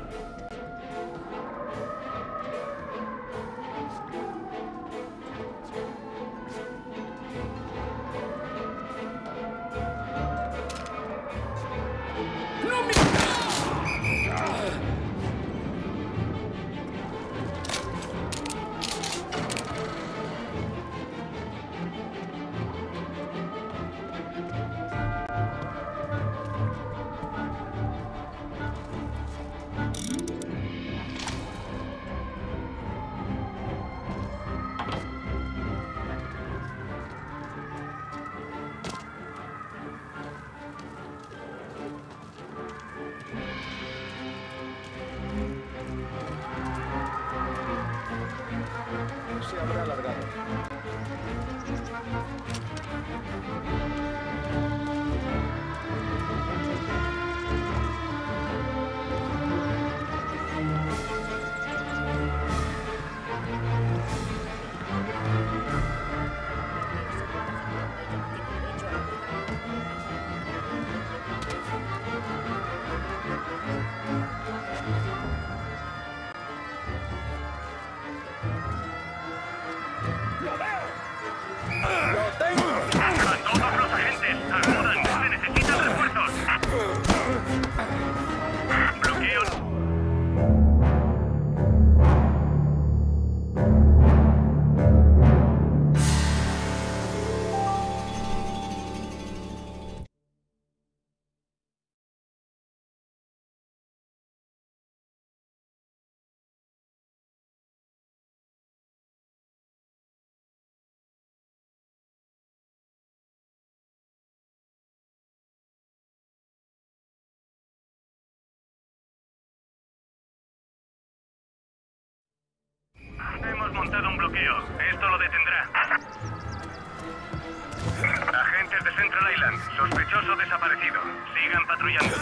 Esto lo detendrá. Agentes de Central Island. Sospechoso desaparecido. Sigan patrullando.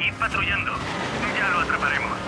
aquí patrullando. Ya lo atraparemos.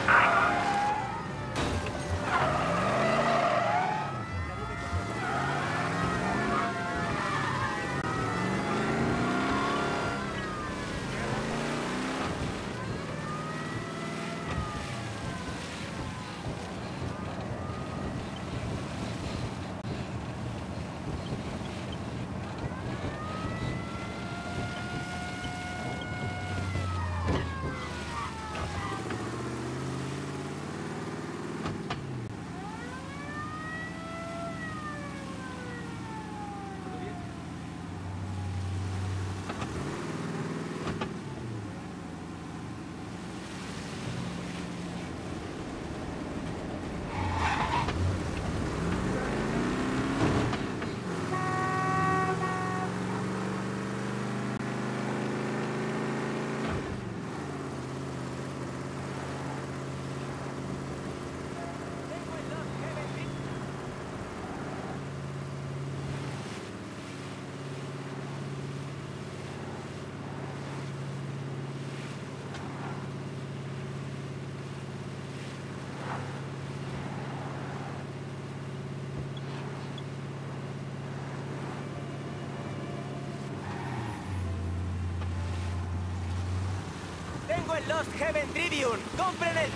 Lost Heaven Tribune! ¡Compren el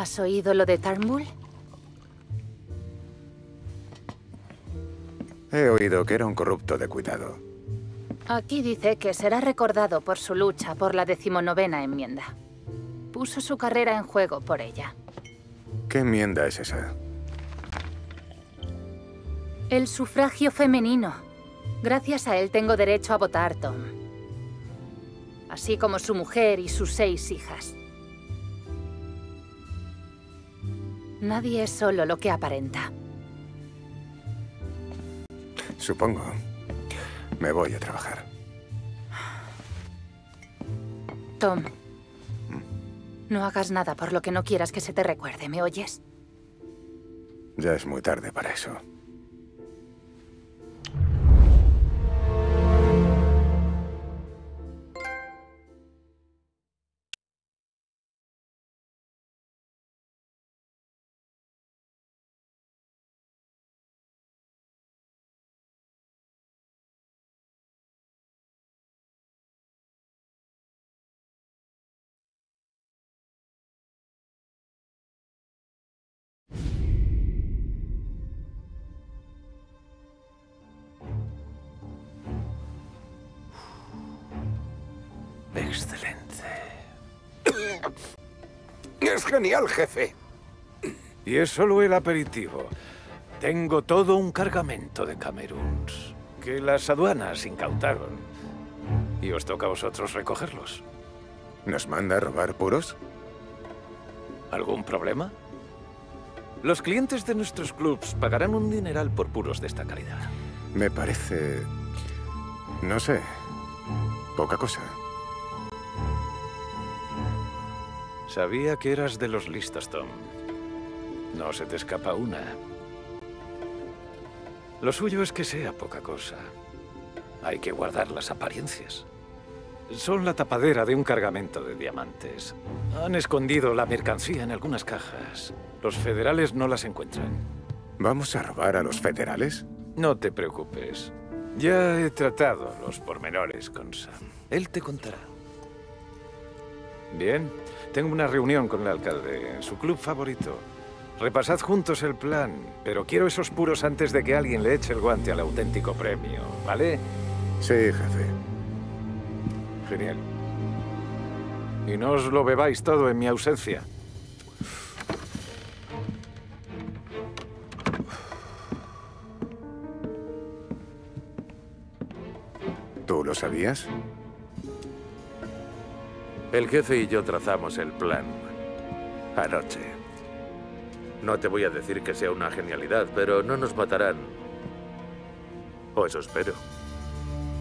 ¿Has oído lo de Turnbull? He oído que era un corrupto de cuidado. Aquí dice que será recordado por su lucha por la decimonovena enmienda. Puso su carrera en juego por ella. ¿Qué enmienda es esa? El sufragio femenino. Gracias a él tengo derecho a votar, Tom. Así como su mujer y sus seis hijas. Nadie es solo lo que aparenta. Supongo. Me voy a trabajar. Tom. No hagas nada por lo que no quieras que se te recuerde, ¿me oyes? Ya es muy tarde para eso. Es genial, jefe. Y es solo el aperitivo. Tengo todo un cargamento de Cameruns que las aduanas incautaron. Y os toca a vosotros recogerlos. ¿Nos manda a robar puros? ¿Algún problema? Los clientes de nuestros clubs pagarán un dineral por puros de esta calidad. Me parece... No sé. Poca cosa. Sabía que eras de los listos, Tom. No se te escapa una. Lo suyo es que sea poca cosa. Hay que guardar las apariencias. Son la tapadera de un cargamento de diamantes. Han escondido la mercancía en algunas cajas. Los federales no las encuentran. ¿Vamos a robar a los federales? No te preocupes. Ya he tratado los pormenores con Sam. Él te contará. Bien, tengo una reunión con el alcalde en su club favorito. Repasad juntos el plan, pero quiero esos puros antes de que alguien le eche el guante al auténtico premio, ¿vale? Sí, jefe. Genial. Y no os lo bebáis todo en mi ausencia. Tú ¿Lo sabías? El jefe y yo trazamos el plan anoche. No te voy a decir que sea una genialidad, pero no nos matarán. O eso espero.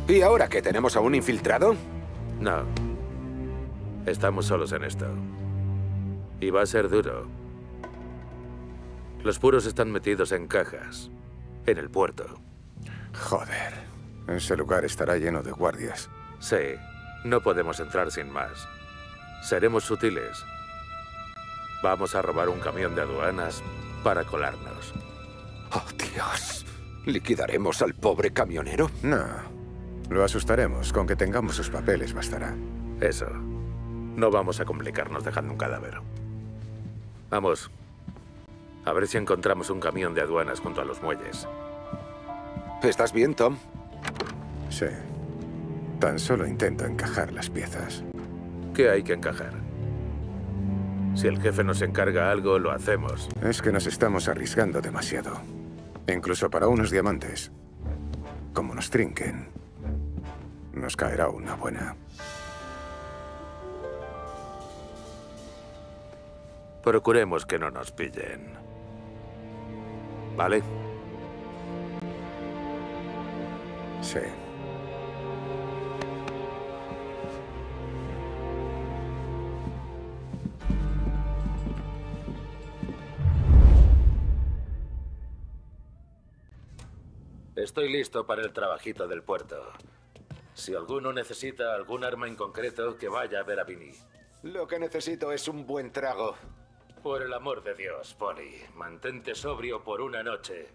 ¿Y ahora que tenemos a un infiltrado? No. Estamos solos en esto. Y va a ser duro. Los puros están metidos en cajas. En el puerto. Joder. Ese lugar estará lleno de guardias. Sí. No podemos entrar sin más. Seremos sutiles. Vamos a robar un camión de aduanas para colarnos. ¡Oh, Dios! ¿Liquidaremos al pobre camionero? No. Lo asustaremos. Con que tengamos sus papeles bastará. Eso. No vamos a complicarnos dejando un cadáver. Vamos. A ver si encontramos un camión de aduanas junto a los muelles. ¿Estás bien, Tom? Sí. Tan solo intento encajar las piezas. ¿Qué hay que encajar? Si el jefe nos encarga algo, lo hacemos. Es que nos estamos arriesgando demasiado. Incluso para unos diamantes. Como nos trinquen, nos caerá una buena. Procuremos que no nos pillen. ¿Vale? Sí. Estoy listo para el trabajito del puerto. Si alguno necesita algún arma en concreto, que vaya a ver a Vinny. Lo que necesito es un buen trago. Por el amor de Dios, Polly, mantente sobrio por una noche.